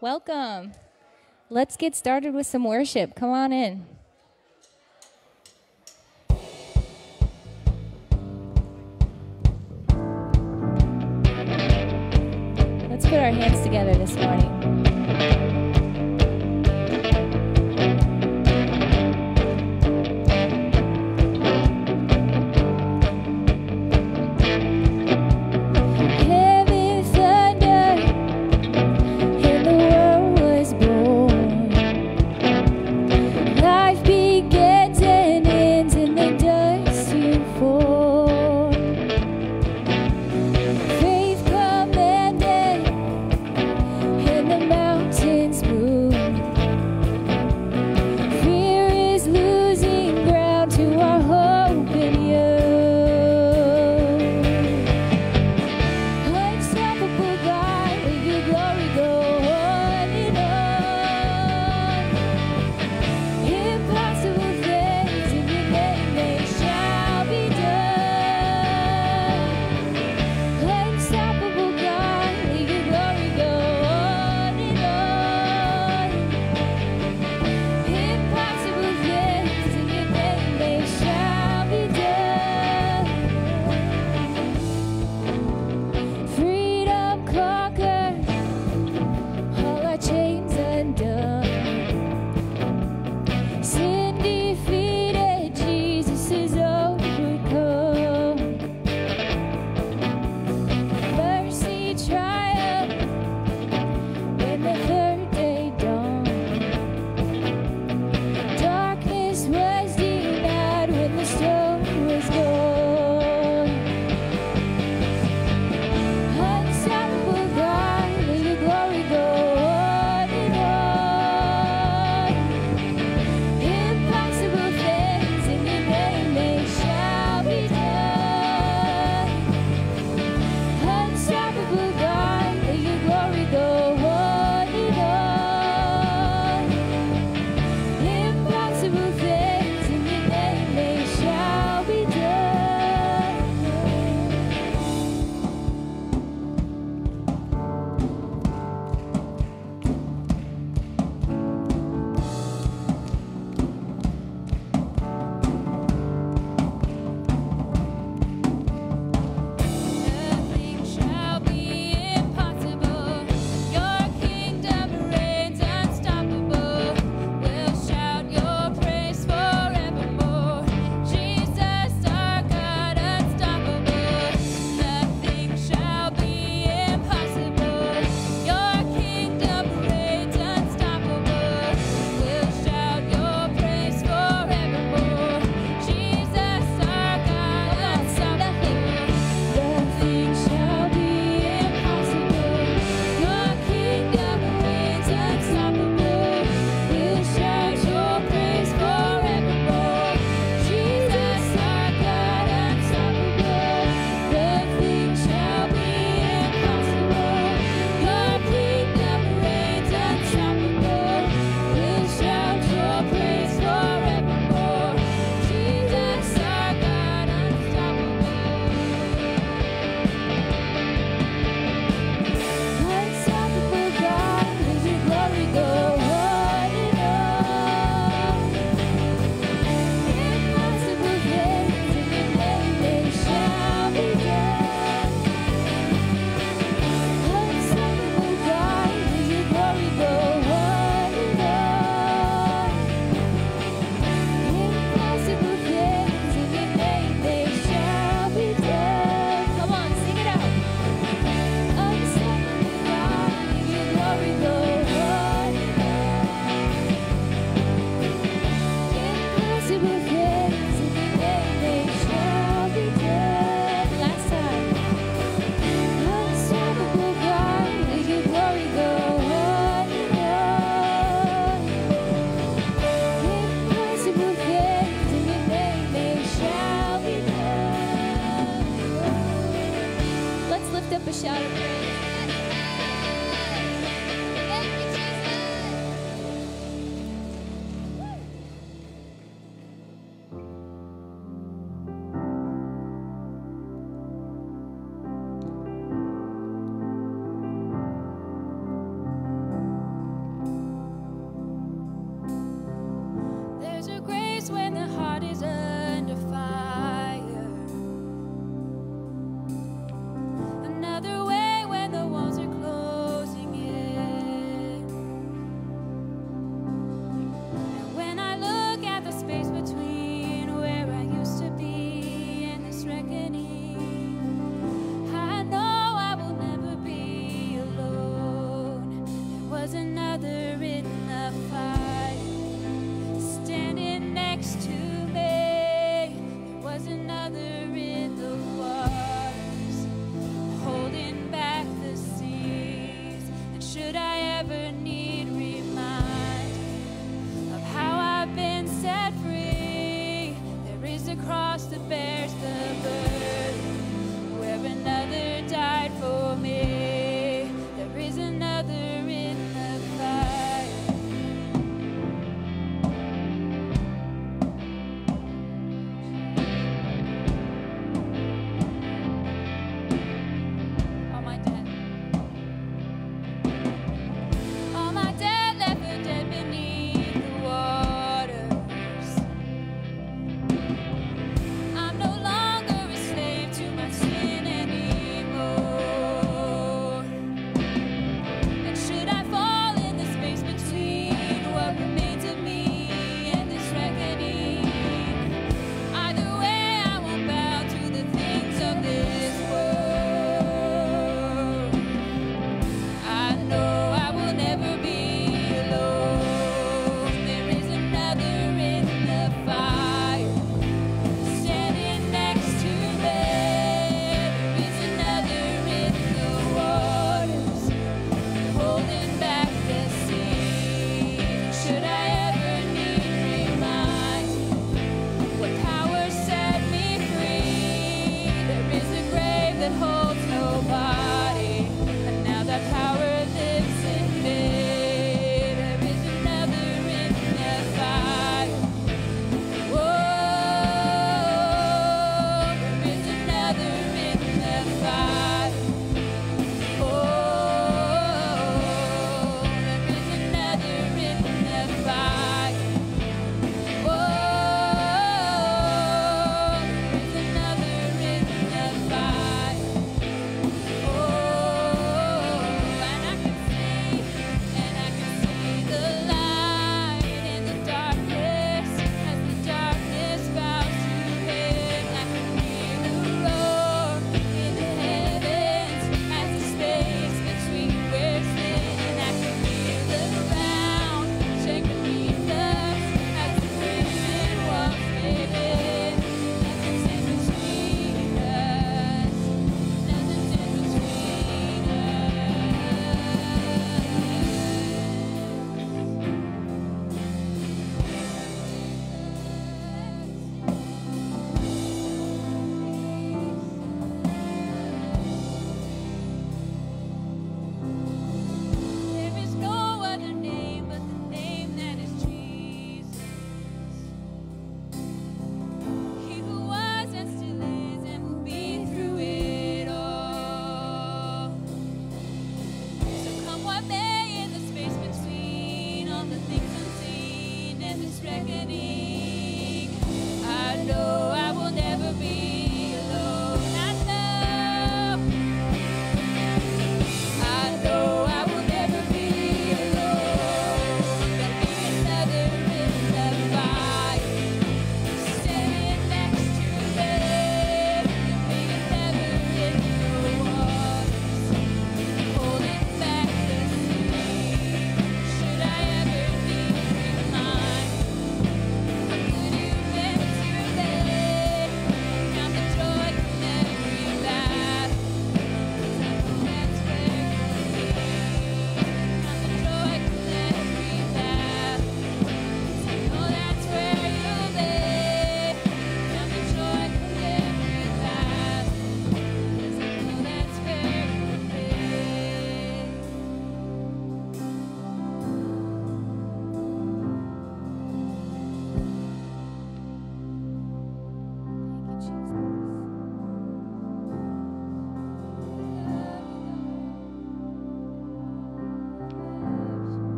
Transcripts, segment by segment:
Welcome. Let's get started with some worship. Come on in.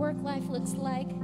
Work life looks like.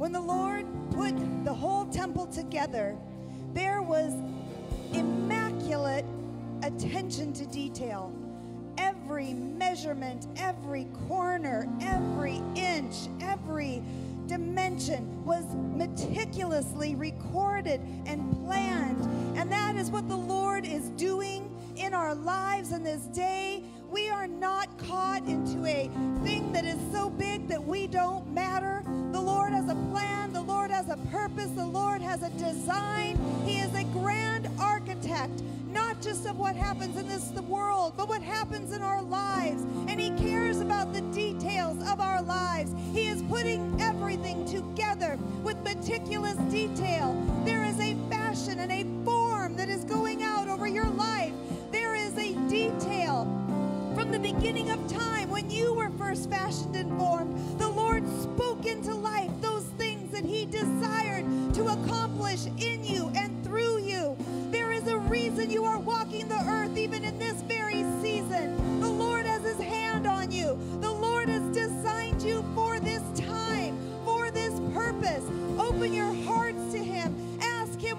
When the Lord put the whole temple together, there was immaculate attention to detail. Every measurement, every corner, every inch, every dimension was meticulously recorded and planned. And that is what the Lord is doing in our lives in this day. Are not caught into a thing that is so big that we don't matter. The Lord has a plan, the Lord has a purpose, the Lord has a design. He is a grand architect not just of what happens in this world, but what happens in our lives. And He cares about the details of our lives. He is putting everything together with meticulous detail. There is a fashion and a form that is going out over your life. Beginning of time when you were first fashioned and formed. The Lord spoke into life those things that He desired to accomplish in you and through you. There is a reason you are walking the earth even in this very season. The Lord has His hand on you. The Lord has designed you for this time, for this purpose. Open your hearts to Him.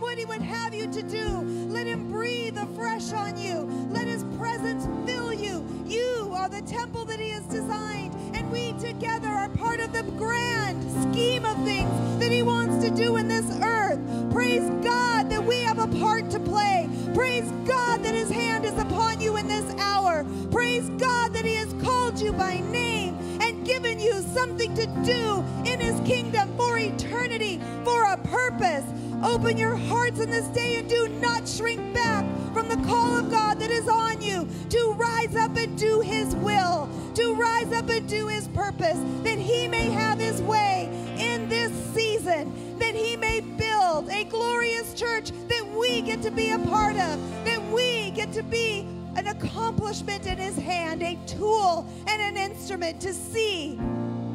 What He would have you to do. Let Him breathe afresh on you. Let His presence fill you. You are the temple that He has designed, and we together are part of the grand scheme of things that He wants to do in this earth. Praise God that we have a part to play. Praise God that His hand is upon you in this hour. Praise God that He has called you by name and given you something to do in His kingdom for eternity, for a purpose. Open your hearts in this day and do not shrink back from the call of God that is on you to rise up and do His will, to rise up and do His purpose, that He may have His way in this season, that He may build a glorious church that we get to be a part of, that we get to be an accomplishment in His hand, a tool and an instrument to see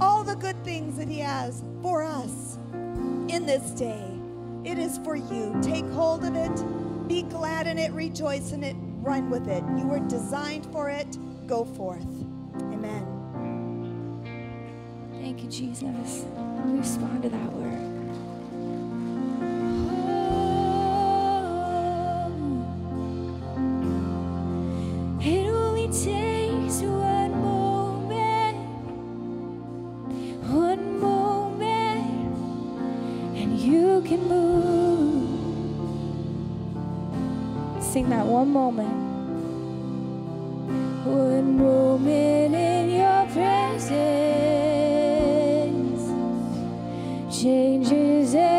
all the good things that He has for us in this day. It is for you. Take hold of it. Be glad in it. Rejoice in it. Run with it. You were designed for it. Go forth. Amen. Thank you, Jesus. We respond to that word. It only takes that one moment. One moment in your presence changes everything.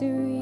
Victory.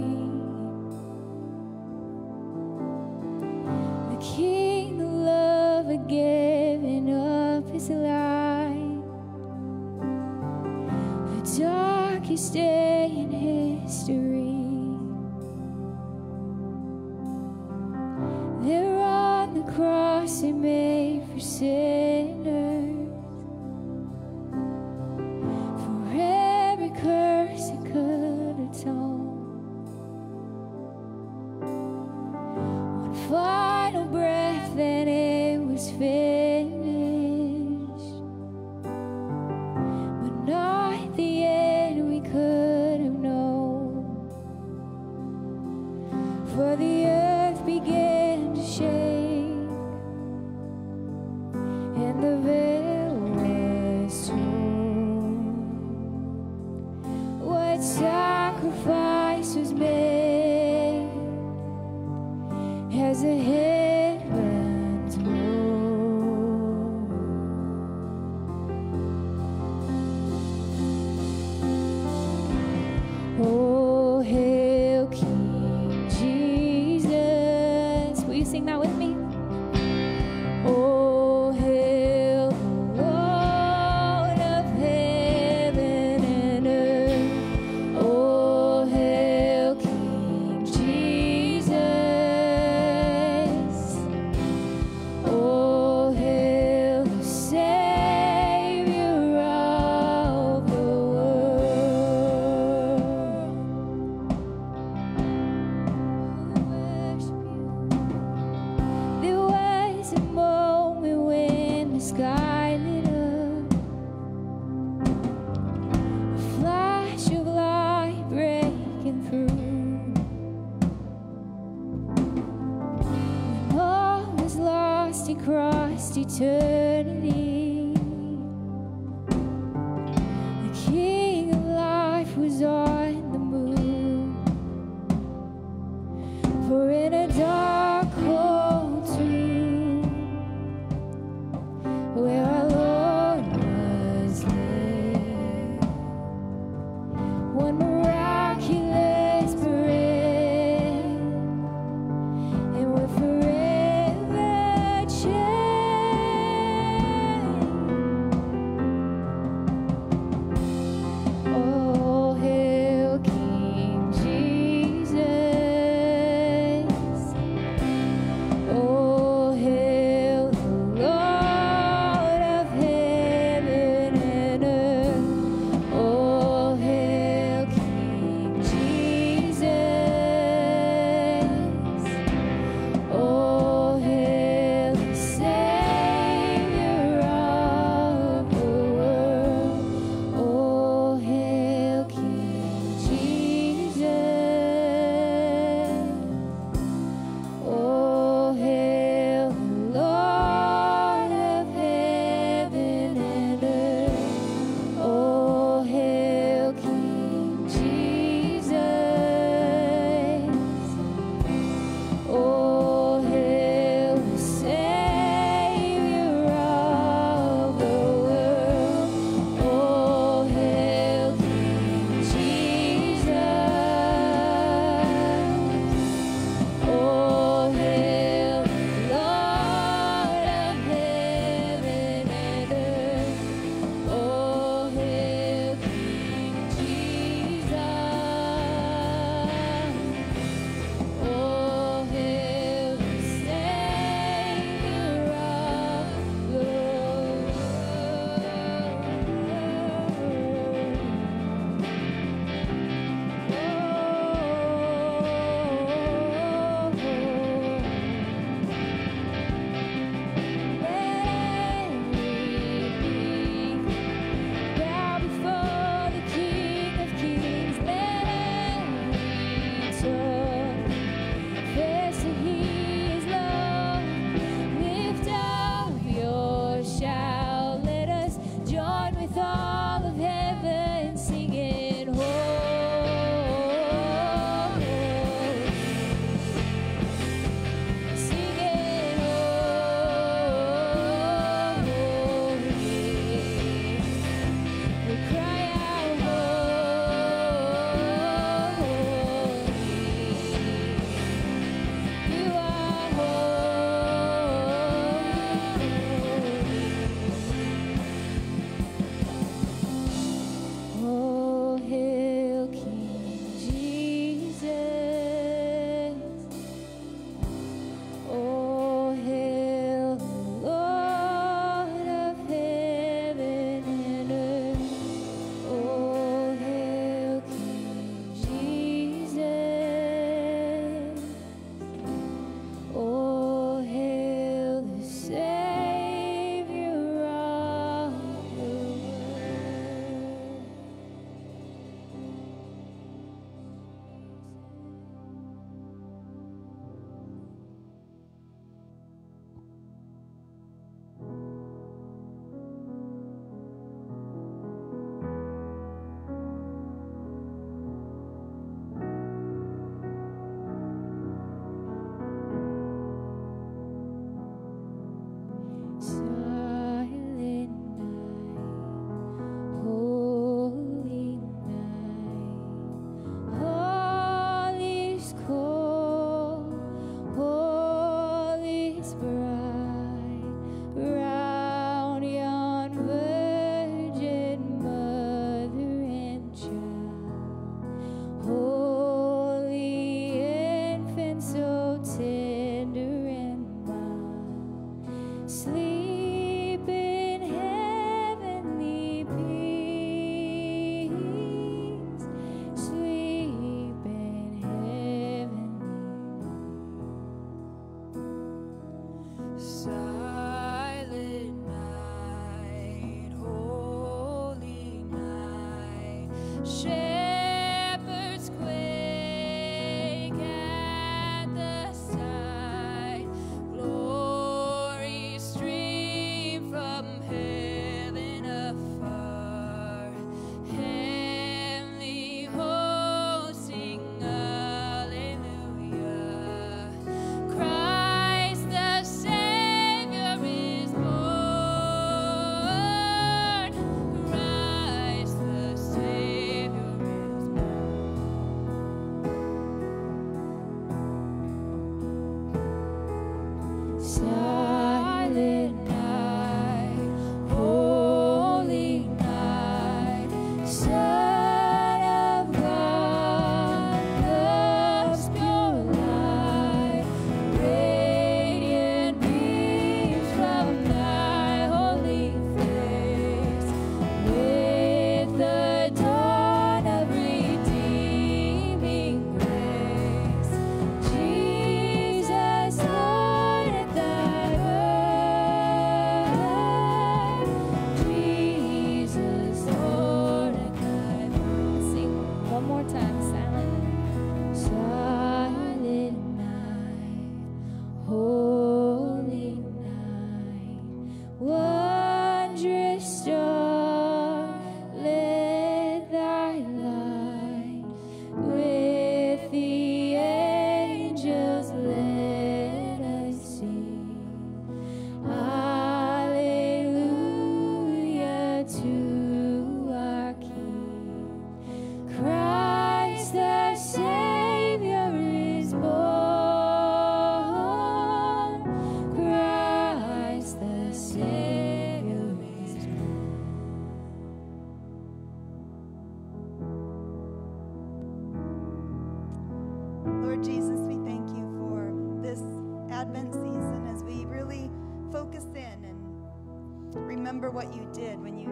Remember what you did when you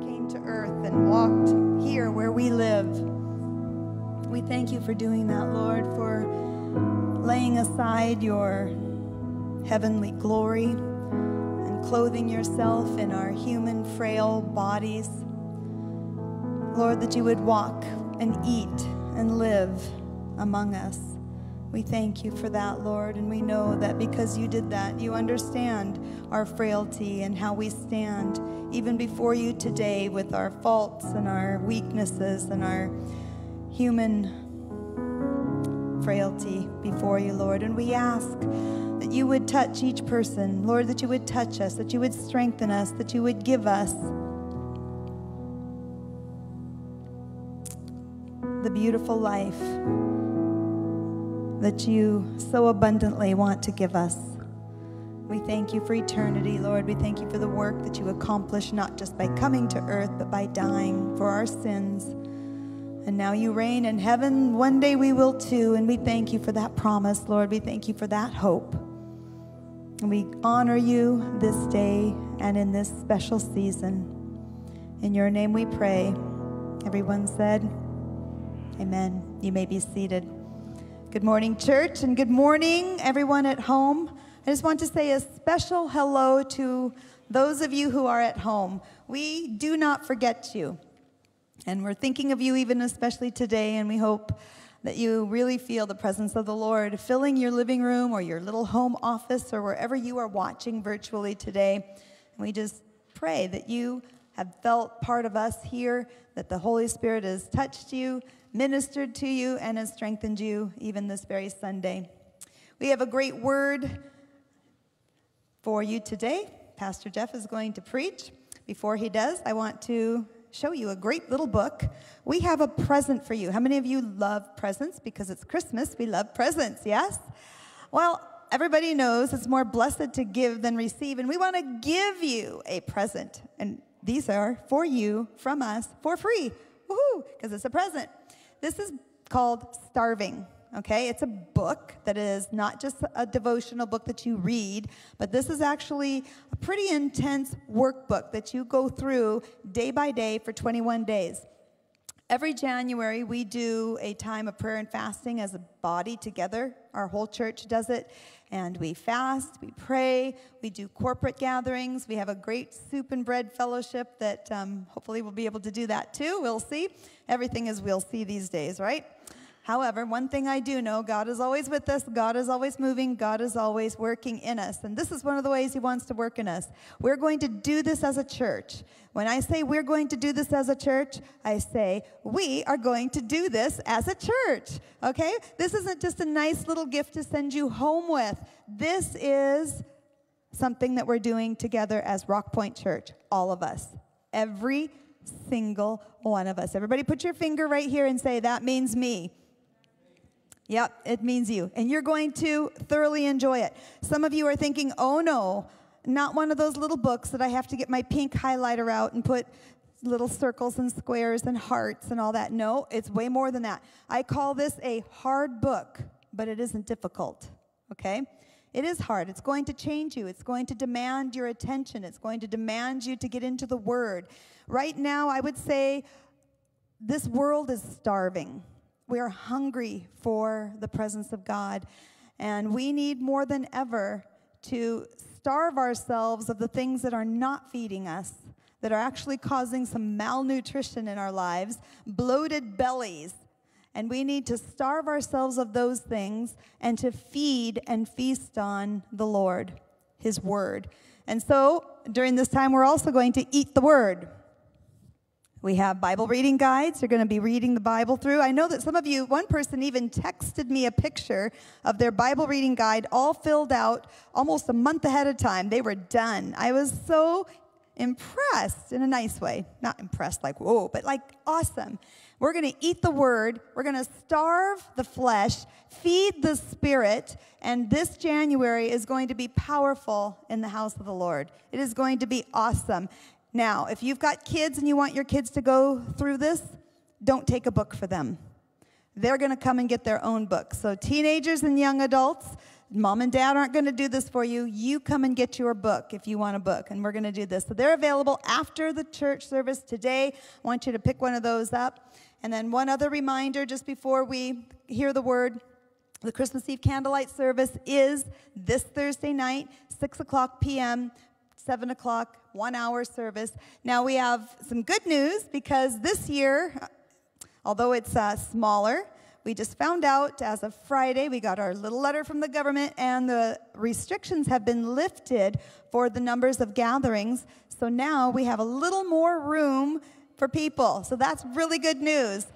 came to earth and walked here where we live. We thank you for doing that, Lord, for laying aside your heavenly glory and clothing yourself in our human, frail bodies. Lord, that you would walk and eat and live among us. We thank you for that, Lord, and we know that because you did that, you understand our frailty and how we stand even before you today with our faults and our weaknesses and our human frailty before you, Lord. And we ask that you would touch each person, Lord, that you would touch us, that you would strengthen us, that you would give us the beautiful life that you so abundantly want to give us. We thank you for eternity, Lord. We thank you for the work that you accomplish, not just by coming to earth, but by dying for our sins. And now you reign in heaven. One day we will too. And we thank you for that promise, Lord. We thank you for that hope. And we honor you this day and in this special season. In your name we pray. Everyone said, Amen. You may be seated. Good morning, church, and good morning, everyone at home. I just want to say a special hello to those of you who are at home. We do not forget you. And we're thinking of you even especially today, and we hope that you really feel the presence of the Lord filling your living room or your little home office or wherever you are watching virtually today. And we just pray that you have felt part of us here, that the Holy Spirit has touched you, ministered to you, and has strengthened you even this very Sunday. We have a great word for you today. Pastor Jeff is going to preach. Before he does, I want to show you a great little book. We have a present for you. How many of you love presents? Because it's Christmas, we love presents, yes? Well, everybody knows it's more blessed to give than receive, and we want to give you a present. And these are for you from us for free. Woohoo! Because it's a present. This is called Starving. Okay, it's a book that is not just a devotional book that you read, but this is actually a pretty intense workbook that you go through day by day for 21 days. Every January, we do a time of prayer and fasting as a body together. Our whole church does it. And we fast, we pray, we do corporate gatherings. We have a great soup and bread fellowship that um, hopefully we'll be able to do that too. We'll see. Everything is we'll see these days, right? However, one thing I do know God is always with us, God is always moving, God is always working in us. And this is one of the ways He wants to work in us. We're going to do this as a church. When I say we're going to do this as a church, I say we are going to do this as a church. Okay? This isn't just a nice little gift to send you home with. This is something that we're doing together as Rock Point Church, all of us. Every single one of us. Everybody put your finger right here and say, That means me. Yep, it means you. And you're going to thoroughly enjoy it. Some of you are thinking, oh no, not one of those little books that I have to get my pink highlighter out and put little circles and squares and hearts and all that. No, it's way more than that. I call this a hard book, but it isn't difficult, okay? It is hard. It's going to change you. It's going to demand your attention. It's going to demand you to get into the Word. Right now, I would say this world is starving. We are hungry for the presence of God. And we need more than ever to starve ourselves of the things that are not feeding us, that are actually causing some malnutrition in our lives, bloated bellies. And we need to starve ourselves of those things and to feed and feast on the Lord, His Word. And so during this time, we're also going to eat the Word. We have Bible reading guides. You're going to be reading the Bible through. I know that some of you, one person even texted me a picture of their Bible reading guide all filled out almost a month ahead of time. They were done. I was so impressed in a nice way. Not impressed like, whoa, but like awesome. We're going to eat the word. We're going to starve the flesh, feed the spirit, and this January is going to be powerful in the house of the Lord. It is going to be awesome. Now, if you've got kids and you want your kids to go through this, don't take a book for them. They're going to come and get their own book. So, teenagers and young adults, Mom and dad aren't going to do this for you. You come and get your book if you want a book, and we're going to do this. So they're available after the church service today. I want you to pick one of those up. And then one other reminder just before we hear the word the Christmas Eve candlelight service is this Thursday night, 6 o'clock p.m., 7 o'clock, one hour service. Now we have some good news because this year, although it's uh, smaller, we just found out as of Friday, we got our little letter from the government, and the restrictions have been lifted for the numbers of gatherings. So now we have a little more room for people. So that's really good news.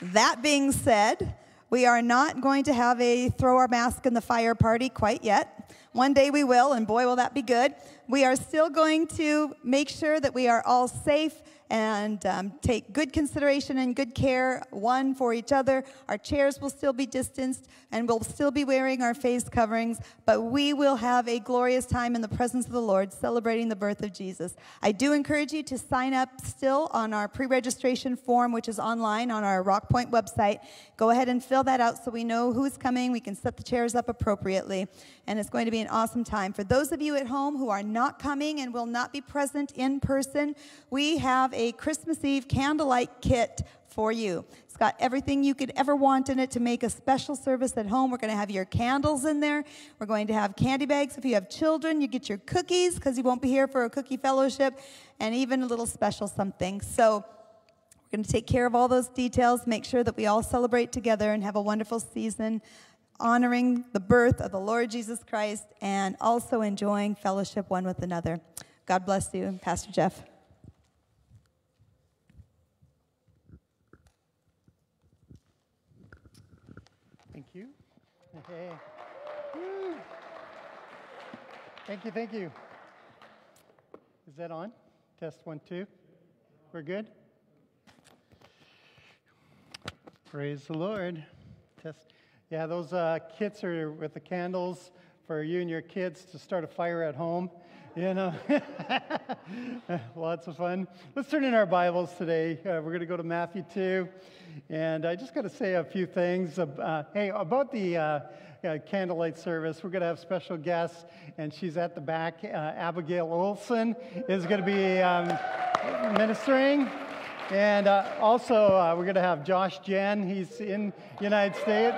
That being said, we are not going to have a throw our mask in the fire party quite yet. One day we will, and boy, will that be good. We are still going to make sure that we are all safe and um, take good consideration and good care, one for each other. Our chairs will still be distanced and we'll still be wearing our face coverings, but we will have a glorious time in the presence of the Lord celebrating the birth of Jesus. I do encourage you to sign up still on our pre registration form, which is online on our Rockpoint website. Go ahead and fill that out so we know who's coming. We can set the chairs up appropriately, and it's going to be an awesome time. For those of you at home who are not coming and will not be present in person, we have Christmas Eve candlelight kit for you. It's got everything you could ever want in it to make a special service at home. We're going to have your candles in there. We're going to have candy bags. If you have children, you get your cookies because you won't be here for a cookie fellowship, and even a little special something. So, we're going to take care of all those details, make sure that we all celebrate together and have a wonderful season honoring the birth of the Lord Jesus Christ and also enjoying fellowship one with another. God bless you, Pastor Jeff. Hey. Woo. Thank you, thank you. Is that on? Test one, two. We're good? Praise the Lord. Test. Yeah, those uh, kits are with the candles for you and your kids to start a fire at home. You know, lots of fun. Let's turn in our Bibles today. Uh, we're going to go to Matthew 2. And I just got to say a few things. Uh, hey, about the uh, uh, candlelight service, we're going to have special guests, and she's at the back. Uh, Abigail Olson is going to be um, ministering. And uh, also, we're going to have Josh Jen. He's in United States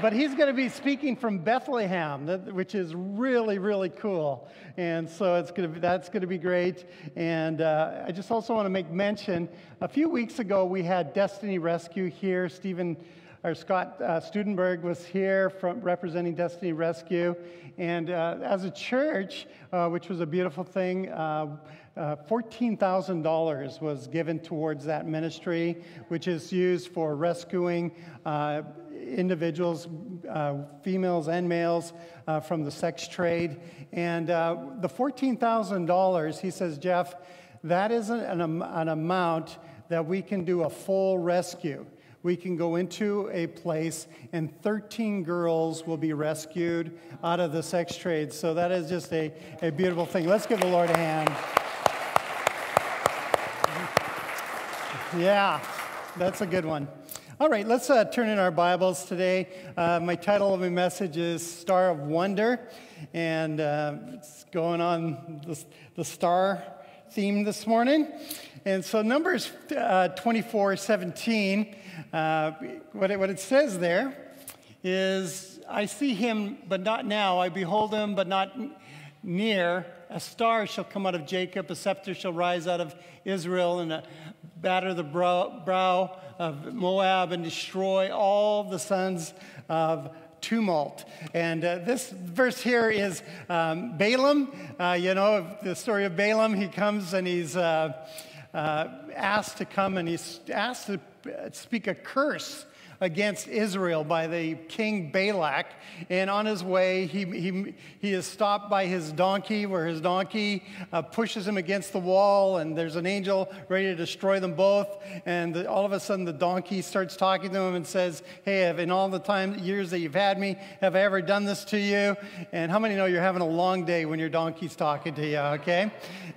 but he's going to be speaking from Bethlehem, which is really, really cool. And so it's going to be, that's going to be great. And uh, I just also want to make mention a few weeks ago, we had Destiny Rescue here. Stephen or Scott uh, Studenberg was here from representing Destiny Rescue. And uh, as a church, uh, which was a beautiful thing, uh, uh, $14,000 was given towards that ministry, which is used for rescuing uh, individuals, uh, females and males, uh, from the sex trade. And uh, the $14,000, he says, Jeff, that isn't an, an amount that we can do a full rescue. We can go into a place and 13 girls will be rescued out of the sex trade. So that is just a, a beautiful thing. Let's give the Lord a hand. Yeah, that's a good one. All right, let's uh, turn in our Bibles today. Uh, my title of my message is Star of Wonder, and uh, it's going on the, the, star theme this morning. And so, Numbers uh, 24 17, uh, what, it, what it says there is I see him, but not now. I behold him, but not near. A star shall come out of Jacob, a scepter shall rise out of Israel, and batter the brow, of Moab and destroy all the sons of tumult. And uh, this verse here is um, Balaam. Uh, you know, the story of Balaam. He comes and he's uh, uh asked to come and he's asked to speak a curse against Israel by the king Balak. And on his way, he, he, he is stopped by his donkey, where his donkey uh, pushes him against the wall, and there's an angel ready to destroy them both. And the, all of a sudden, the donkey starts talking to him and says, Hey, have, in all the time years that you've had me, have I ever done this to you? And how many know you're having a long day when your donkey's talking to you, okay?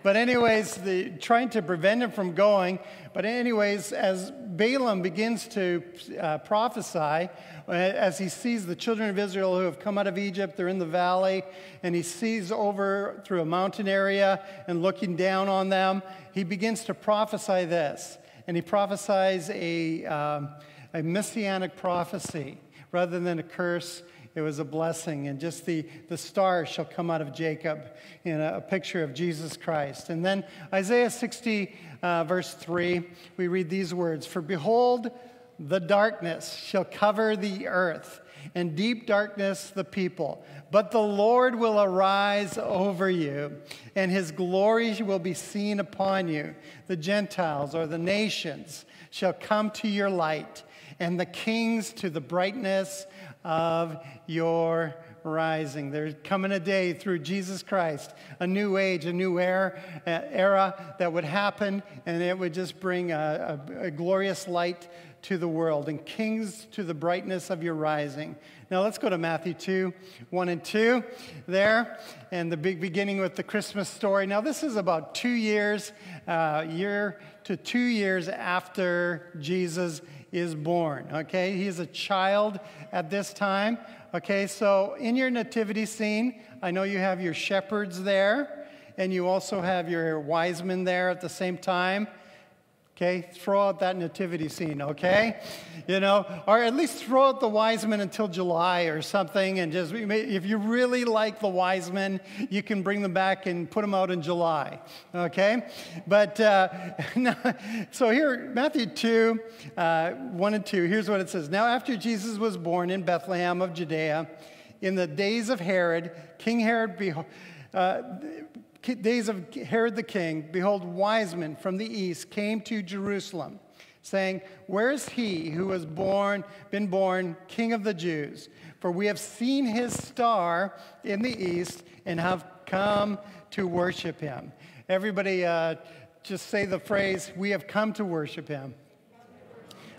But, anyways, the, trying to prevent him from going. But, anyways, as Balaam begins to uh, prophesy, uh, as he sees the children of Israel who have come out of Egypt, they're in the valley, and he sees over through a mountain area and looking down on them, he begins to prophesy this. And he prophesies a, um, a messianic prophecy rather than a curse it was a blessing. And just the, the star shall come out of Jacob in a, a picture of Jesus Christ. And then Isaiah 60, uh, verse 3, we read these words For behold, the darkness shall cover the earth, and deep darkness the people. But the Lord will arise over you, and his glory will be seen upon you. The Gentiles or the nations shall come to your light, and the kings to the brightness of your rising. There's coming a day through Jesus Christ, a new age, a new era, uh, era that would happen, and it would just bring a, a, a glorious light to the world and kings to the brightness of your rising. Now let's go to Matthew 2, 1 and 2 there, and the big beginning with the Christmas story. Now, this is about two years, uh, year to two years after Jesus is born. Okay, he's a child at this time. Okay, so in your nativity scene, I know you have your shepherds there, and you also have your wise men there at the same time. Okay, throw out that nativity scene, okay? You know, or at least throw out the wise men until July or something. And just, if you really like the wise men, you can bring them back and put them out in July, okay? But uh, so here, Matthew 2, uh, 1 and 2, here's what it says Now, after Jesus was born in Bethlehem of Judea, in the days of Herod, King Herod, uh, days of Herod the king, behold, wise men from the east came to Jerusalem, saying, Where is he who was born, been born king of the Jews? For we have seen his star in the east and have come to worship him. Everybody, uh, just say the phrase, We have come to worship him.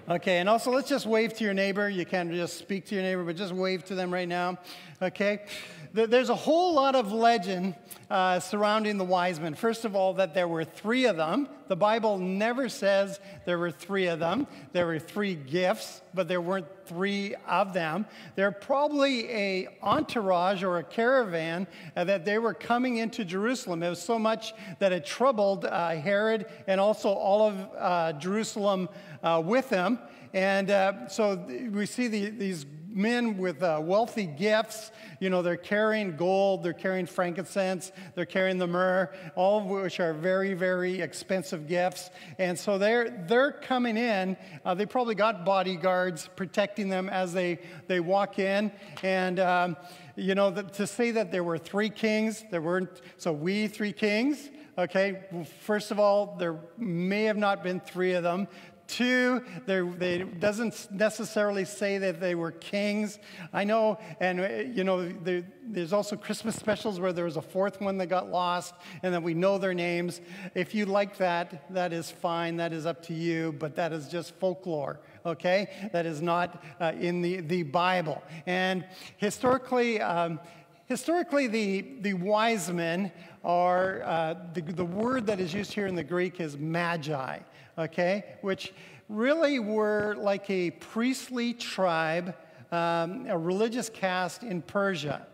Okay, and also let's just wave to your neighbor. You can't just speak to your neighbor, but just wave to them right now. Okay? There's a whole lot of legend uh, surrounding the wise men. First of all, that there were three of them. The Bible never says there were three of them. There were three gifts, but there weren't three of them. They're probably a entourage or a caravan uh, that they were coming into Jerusalem. It was so much that it troubled uh, Herod and also all of uh, Jerusalem uh, with them. And uh, so we see the, these men with uh, wealthy gifts. You know, they're carrying gold, they're carrying frankincense, they're carrying the myrrh, all of which are very, very expensive gifts. And so they're, they're coming in. Uh, they probably got bodyguards protecting them as they, they walk in. And, um, you know, the, to say that there were three kings, there weren't, so we three kings. Okay, well, first of all, there may have not been three of them. Two, they doesn't necessarily say that they were kings. I know, and uh, you know, there, there's also Christmas specials where there was a fourth one that got lost, and that we know their names. If you like that, that is fine. That is up to you, but that is just folklore. Okay, that is not uh, in the the Bible. And historically. Um, Historically, the, the wise men are, uh, the, the word that is used here in the Greek is magi okay, which really were like a priestly tribe, um, a religious caste in Persia.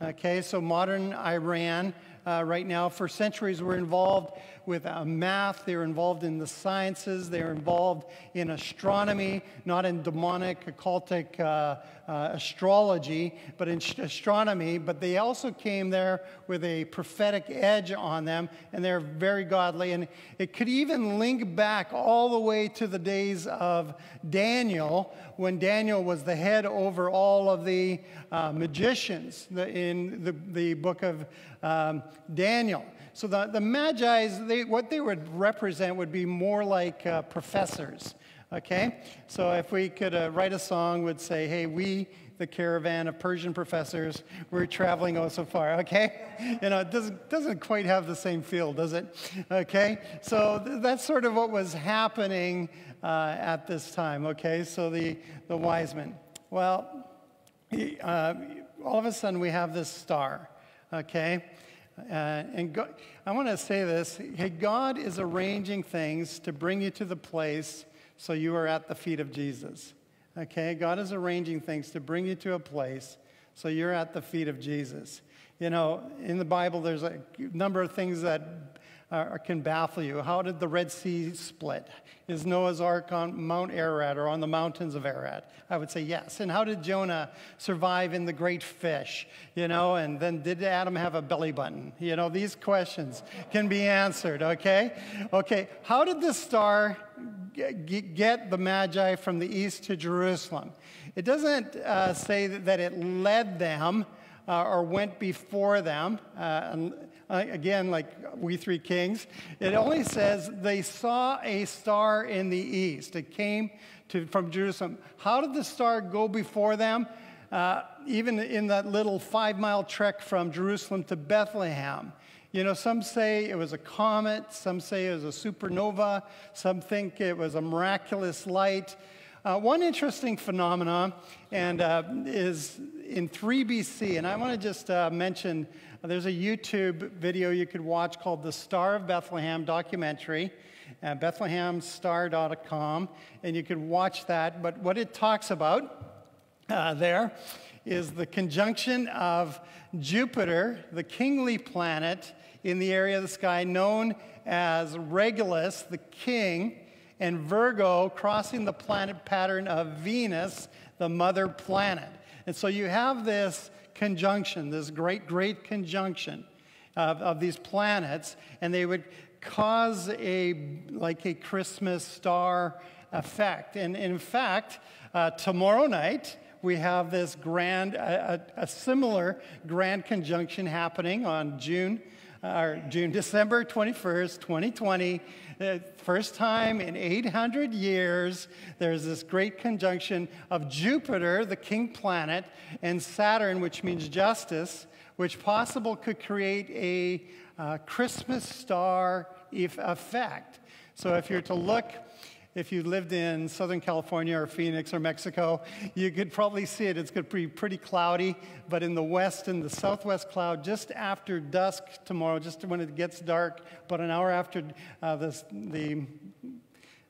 Okay, so modern Iran uh, right now for centuries were involved with uh, math, they're involved in the sciences, they're involved in astronomy, not in demonic, occultic uh, uh, astrology, but in astronomy. But they also came there with a prophetic edge on them, and they're very godly. And it could even link back all the way to the days of Daniel, when Daniel was the head over all of the uh, magicians in the, the book of um, Daniel. So the, the Magi's, they, what they would represent would be more like uh, professors. Okay? So if we could uh, write a song, would say, hey, we, the caravan of Persian professors, we're traveling oh so far, okay? You know, it doesn't, doesn't quite have the same feel, does it? Okay? So th- that's sort of what was happening uh, at this time, okay? So the, the wise men. Well, uh, all of a sudden we have this star, okay? Uh, and go, I want to say this hey, God is arranging things to bring you to the place so you are at the feet of Jesus. Okay? God is arranging things to bring you to a place so you're at the feet of Jesus. You know, in the Bible, there's a number of things that uh, can baffle you. How did the Red Sea split? Is Noah's Ark on Mount Ararat or on the mountains of Ararat? I would say yes. And how did Jonah survive in the great fish? You know, and then did Adam have a belly button? You know, these questions can be answered, okay? Okay, how did the star get the Magi from the east to Jerusalem? It doesn't uh, say that it led them. Uh, or went before them. Uh, uh, again, like we three kings, it only says they saw a star in the east. It came to, from Jerusalem. How did the star go before them? Uh, even in that little five mile trek from Jerusalem to Bethlehem. You know, some say it was a comet, some say it was a supernova, some think it was a miraculous light. Uh, one interesting phenomenon and uh, is in 3 BC, and I want to just uh, mention there's a YouTube video you could watch called The Star of Bethlehem documentary at bethlehemstar.com, and you could watch that. But what it talks about uh, there is the conjunction of Jupiter, the kingly planet in the area of the sky known as Regulus, the king, and Virgo crossing the planet pattern of Venus, the mother planet. And so you have this conjunction, this great, great conjunction of, of these planets, and they would cause a like a Christmas star effect. And in fact, uh, tomorrow night, we have this grand, a, a, similar grand conjunction happening on June, uh, or June, December 21st, 2020, the first time in 800 years, there's this great conjunction of Jupiter, the king planet, and Saturn, which means justice, which possible could create a uh, Christmas star effect. So if you're to look if you lived in Southern California or Phoenix or Mexico, you could probably see it. It's going to be pretty cloudy, but in the west and the southwest cloud, just after dusk tomorrow, just when it gets dark, about an hour after uh, this, the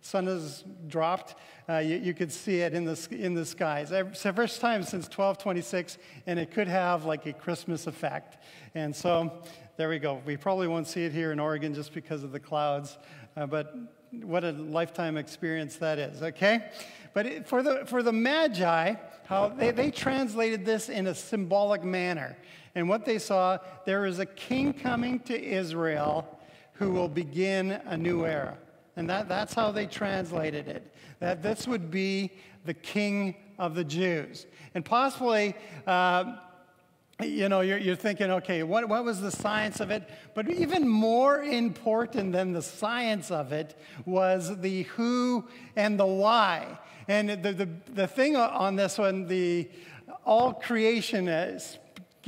sun has dropped, uh, you, you, could see it in the, in the skies. It's the first time since 1226, and it could have like a Christmas effect. And so there we go. We probably won't see it here in Oregon just because of the clouds, uh, but what a lifetime experience that is, okay? But for the, for the Magi, how they, they translated this in a symbolic manner. And what they saw, there is a king coming to Israel who will begin a new era. And that, that's how they translated it. That this would be the king of the Jews. And possibly, uh, you know, you're, you're thinking, okay, what, what was the science of it? But even more important than the science of it was the who and the why. And the, the, the thing on this one, the all creation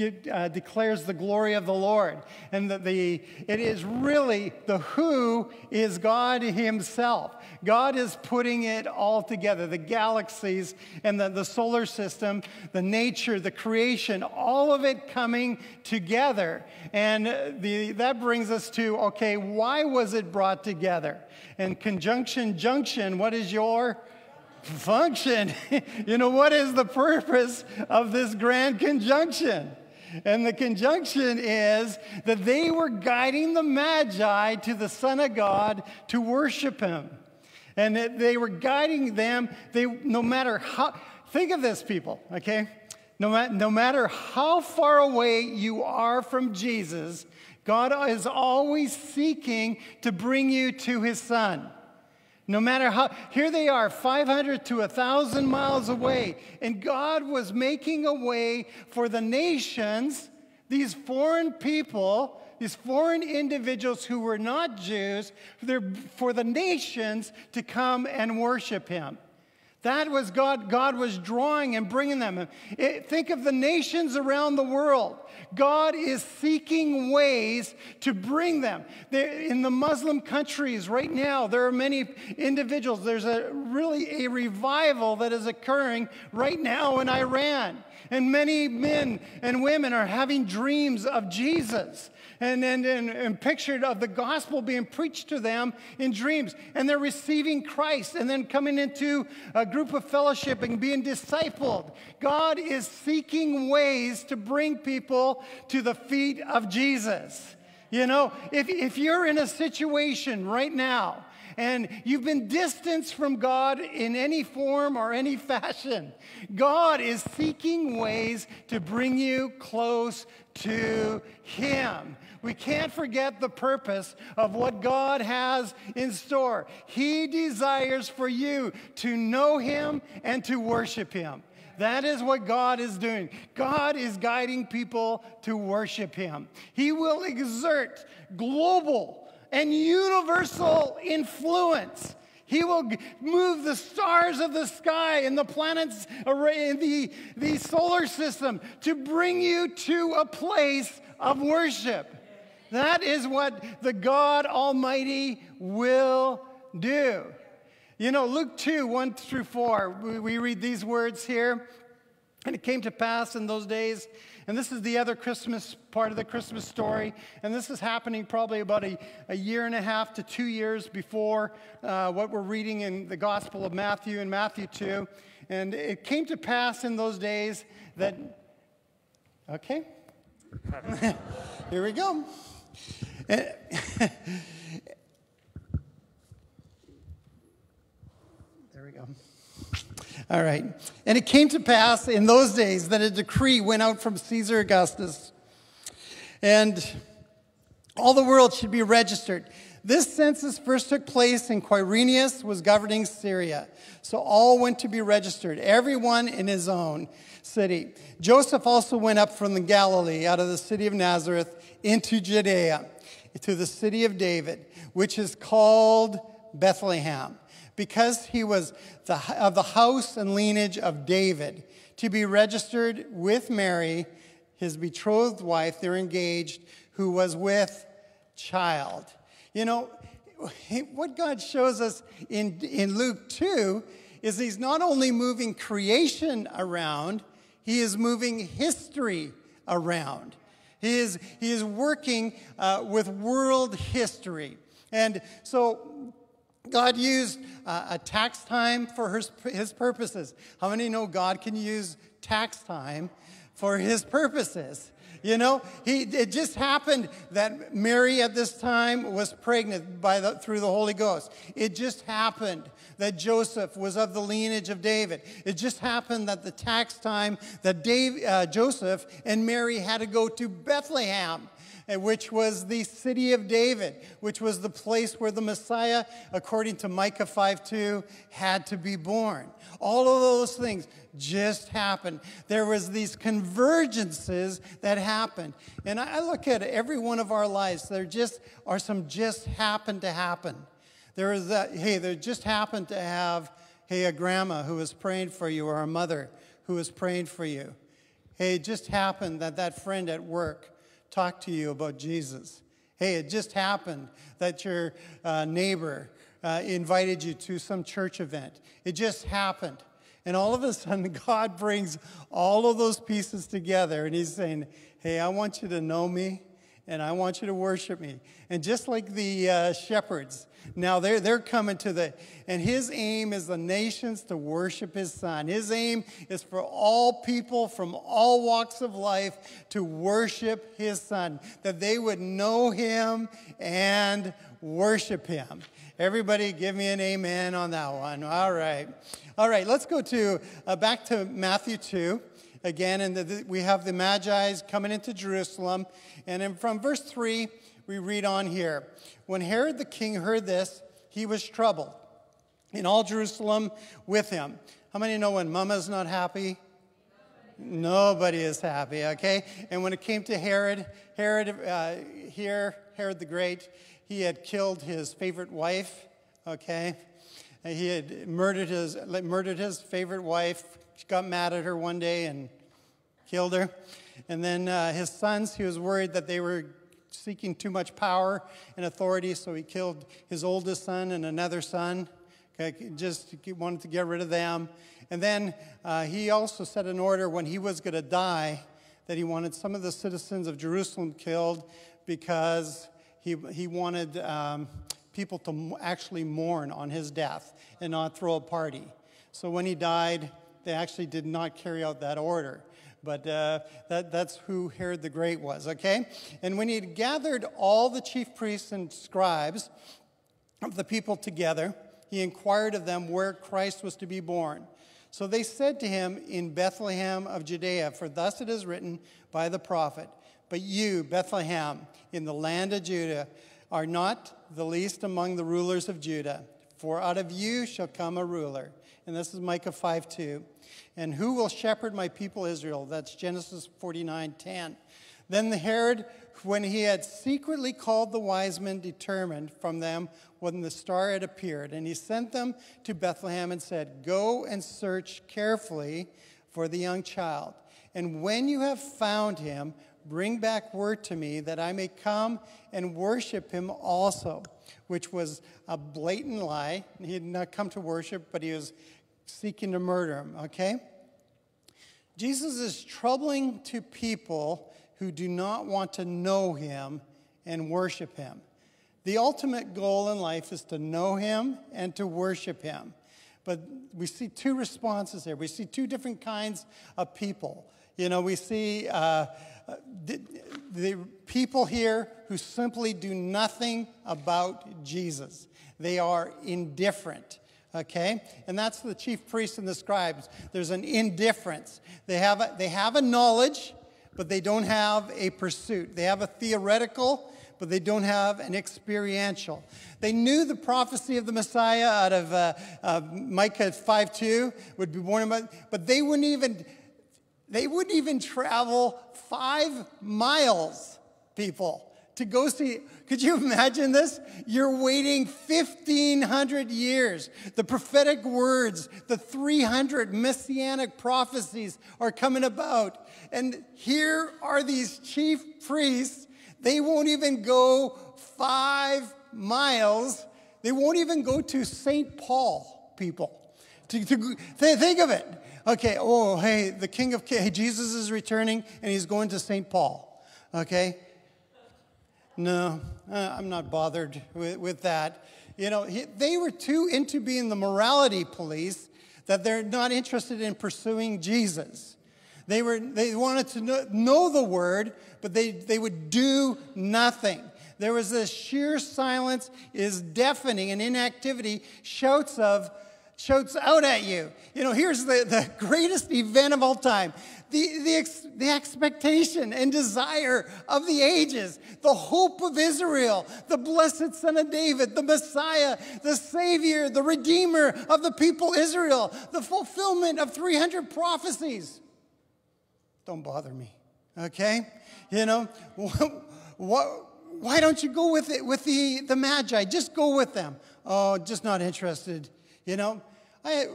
uh, declares the glory of the Lord. And the, the, it is really the who is God Himself. God is putting it all together the galaxies and the, the solar system, the nature, the creation, all of it coming together. And the, that brings us to okay, why was it brought together? And conjunction, junction, what is your function? you know, what is the purpose of this grand conjunction? And the conjunction is that they were guiding the Magi to the Son of God to worship him. And they were guiding them, they, no matter how, think of this, people, okay? No, no matter how far away you are from Jesus, God is always seeking to bring you to his Son. No matter how, here they are, 500 to 1,000 miles away, and God was making a way for the nations these foreign people, these foreign individuals who were not Jews, for the nations to come and worship him. That was God. God was drawing and bringing them. It, think of the nations around the world. God is seeking ways to bring them. in the Muslim countries right now, there are many individuals. There's a really a revival that is occurring right now in Iran. And many men and women are having dreams of Jesus and, and, and, and pictured of the gospel being preached to them in dreams. And they're receiving Christ and then coming into a group of fellowship and being discipled. God is seeking ways to bring people to the feet of Jesus. You know, if, if you're in a situation right now and you've been distanced from God in any form or any fashion, God is seeking ways to bring you close to Him. We can't forget the purpose of what God has in store. He desires for you to know Him and to worship Him. That is what God is doing. God is guiding people to worship Him. He will exert global and universal influence. He will move the stars of the sky and the planets in the, the solar system to bring you to a place of worship. That is what the God Almighty will do. You know, Luke 2 1 through 4, we read these words here. And it came to pass in those days, and this is the other Christmas part of the Christmas story, and this is happening probably about a, a year and a half to two years before uh, what we're reading in the Gospel of Matthew in Matthew 2. And it came to pass in those days that, okay, here we go. there we go. All right. And it came to pass in those days that a decree went out from Caesar Augustus, and all the world should be registered. This census first took place in Quirinius was governing Syria. So all went to be registered, everyone in his own city. Joseph also went up from the Galilee out of the city of Nazareth into Judea to the city of David, which is called Bethlehem, because he was the, of the house and lineage of David, to be registered with Mary, his betrothed wife, they're engaged, who was with child. You know, what God shows us in, in Luke 2 is he's not only moving creation around, he is moving history around. He is, he is working uh, with world history. And so God used uh, a tax time for his, his purposes. How many know God can use tax time for his purposes? You know, he, it just happened that Mary at this time was pregnant by the, through the Holy Ghost. It just happened that Joseph was of the lineage of David. It just happened that the tax time that Dave, uh, Joseph and Mary had to go to Bethlehem which was the city of David, which was the place where the Messiah, according to Micah 5:2, had to be born. All of those things just happened. There was these convergences that happened. And I look at every one of our lives, there just are some just happened to happen. There is that, hey, there just happened to have, hey, a grandma who was praying for you or a mother who was praying for you. Hey, it just happened that that friend at work talk to you about Jesus. Hey, it just happened that your uh, neighbor uh, invited you to some church event. It just happened. And all of a sudden, God brings all of those pieces together and He's saying, Hey, I want you to know me and I want you to worship me. And just like the uh, shepherds, now they're, they're coming to the, and his aim is the nations to worship his son. His aim is for all people from all walks of life to worship his son, that they would know him and worship him. Everybody give me an amen on that one. All right. All right, let's go to uh, back to Matthew 2 again, and the, we have the Magi's coming into Jerusalem. And in, from verse 3, we read on here When Herod the king heard this, he was troubled, and all Jerusalem with him. How many know when mama's not happy? Nobody is happy, okay? And when it came to Herod, Herod uh, here, Herod the Great, he had killed his favorite wife, okay? He had murdered his, murdered his favorite wife, She got mad at her one day and killed her. And then uh, his sons, he was worried that they were seeking too much power and authority, so he killed his oldest son and another son. Okay, just wanted to get rid of them. And then uh, he also set an order when he was going to die that he wanted some of the citizens of Jerusalem killed because he, he wanted um, people to actually mourn on his death and not throw a party. So when he died, they actually did not carry out that order. But uh, that, that's who Herod the Great was, okay? And when he had gathered all the chief priests and scribes of the people together, he inquired of them where Christ was to be born. So they said to him, In Bethlehem of Judea, for thus it is written by the prophet, But you, Bethlehem, in the land of Judah, are not the least among the rulers of Judah, for out of you shall come a ruler. And this is Micah 5 2. And who will shepherd my people Israel? That's Genesis 49 10. Then the Herod, when he had secretly called the wise men, determined from them when the star had appeared. And he sent them to Bethlehem and said, Go and search carefully for the young child. And when you have found him, bring back word to me that I may come and worship him also, which was a blatant lie. He had not come to worship, but he was seeking to murder him, okay? Jesus is troubling to people who do not want to know him and worship him. The ultimate goal in life is to know him and to worship him. But we see two responses here. We see two different kinds of people. You know, we see uh, the, the people here who simply do nothing about Jesus, they are indifferent okay? And that's the chief priests and the scribes. There's an indifference. They have a, they have a knowledge, but they don't have a pursuit. They have a theoretical, but they don't have an experiential. They knew the prophecy of the Messiah out of uh, uh, Micah 5:2 would be born, but, but they wouldn't even they wouldn't even travel five miles, people, to go see. Could you imagine this? You're waiting 1,500 years. The prophetic words, the 300 messianic prophecies are coming about. And here are these chief priests. They won't even go five miles. They won't even go to St. Paul, people. To, to, think of it. Okay, oh, hey, the King of Kings, Jesus is returning and he's going to St. Paul. Okay? No, uh, I'm not bothered with, with that. You know, he, they were too into being the morality police that they're not interested in pursuing Jesus. They, were, they wanted to know, know the word, but they, they would do nothing. There was this sheer silence, is deafening, and inactivity shouts of shouts out at you. You know, here's the, the greatest event of all time the, the, ex, the expectation and desire of the ages, the hope of Israel, the blessed Son of David, the Messiah, the Savior, the Redeemer of the people Israel, the fulfillment of 300 prophecies. Don't bother me, okay? You know, what, why don't you go with it with the, the Magi? Just go with them. Oh, just not interested. You know, I,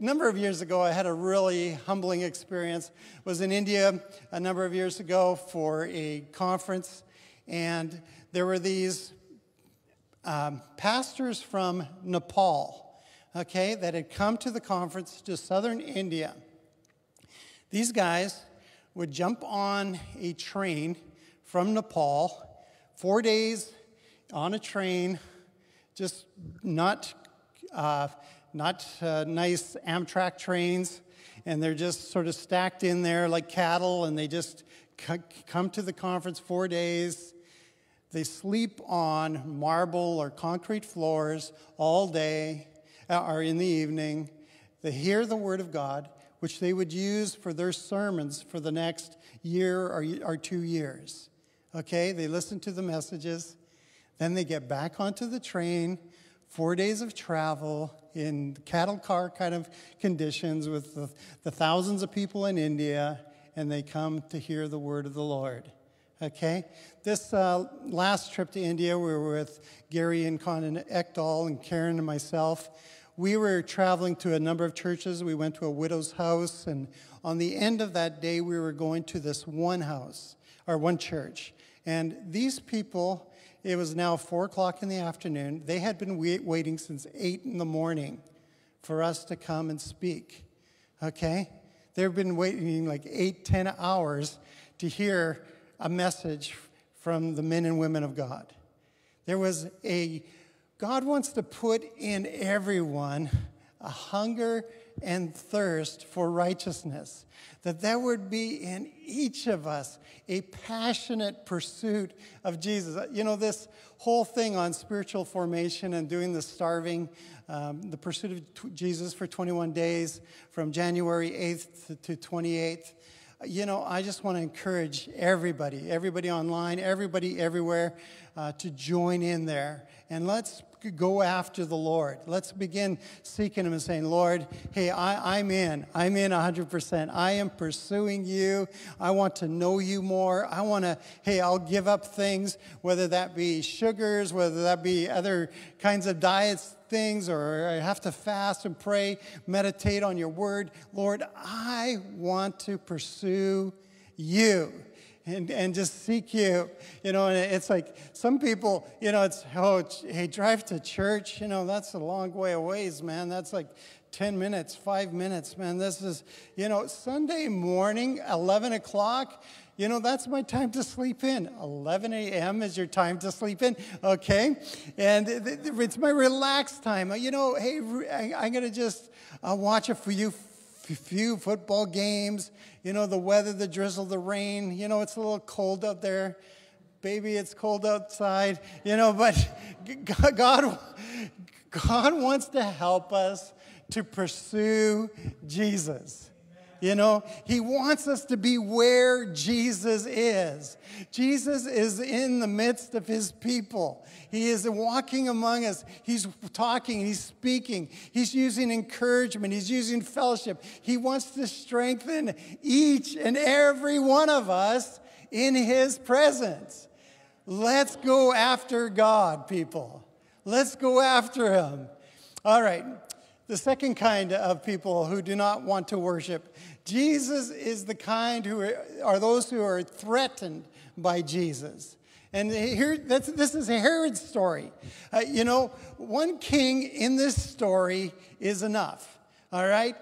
a number of years ago, I had a really humbling experience. was in India a number of years ago for a conference, and there were these um, pastors from Nepal, okay, that had come to the conference to southern India. These guys would jump on a train from Nepal, four days on a train, just not. Uh, not uh, nice Amtrak trains, and they're just sort of stacked in there like cattle, and they just c- come to the conference four days. They sleep on marble or concrete floors all day uh, or in the evening. They hear the Word of God, which they would use for their sermons for the next year or, or two years. Okay, they listen to the messages. Then they get back onto the train, four days of travel, in cattle car kind of conditions with the, the thousands of people in India, and they come to hear the word of the Lord. Okay? This uh, last trip to India, we were with Gary and Conan Ekdahl and Karen and myself. We were traveling to a number of churches. We went to a widow's house, and on the end of that day, we were going to this one house, or one church. And these people, it was now four o'clock in the afternoon. They had been wait- waiting since eight in the morning for us to come and speak. Okay? They've been waiting like eight, ten hours to hear a message from the men and women of God. There was a, God wants to put in everyone a hunger and thirst for righteousness. That there would be in each of us a passionate pursuit of Jesus. You know, this whole thing on spiritual formation and doing the starving, um, the pursuit of Jesus for 21 days from January 8th to 28th. You know, I just want to encourage everybody, everybody online, everybody everywhere, uh, to join in there. And let's go after the Lord. Let's begin seeking Him and saying, Lord, hey, I, am in. I'm in 100%. I am pursuing you. I want to know you more. I want to, hey, I'll give up things, whether that be sugars, whether that be other kinds of diets, things, or I have to fast and pray, meditate on your word. Lord, I want to pursue you and, and just seek you. You know, and it's like some people, you know, it's, oh, hey, drive to church. You know, that's a long way away, man. That's like 10 minutes, five minutes, man. This is, you know, Sunday morning, 11 o'clock. You know, that's my time to sleep in. 11 a.m. is your time to sleep in, okay? And it's my relaxed time. You know, hey, I'm going to just uh, watch a few, few football games. You know, the weather, the drizzle, the rain. You know, it's a little cold out there. Baby, it's cold outside. You know, but God, God wants to help us to pursue Jesus. You know, he wants us to be where Jesus is. Jesus is in the midst of his people. He is walking among us. He's talking, he's speaking, he's using encouragement, he's using fellowship. He wants to strengthen each and every one of us in his presence. Let's go after God, people. Let's go after him. All right. The second kind of people who do not want to worship, Jesus is the kind who are, those who are threatened by Jesus. And here, this is Herod's story. Uh, you know, one king in this story is enough, all right?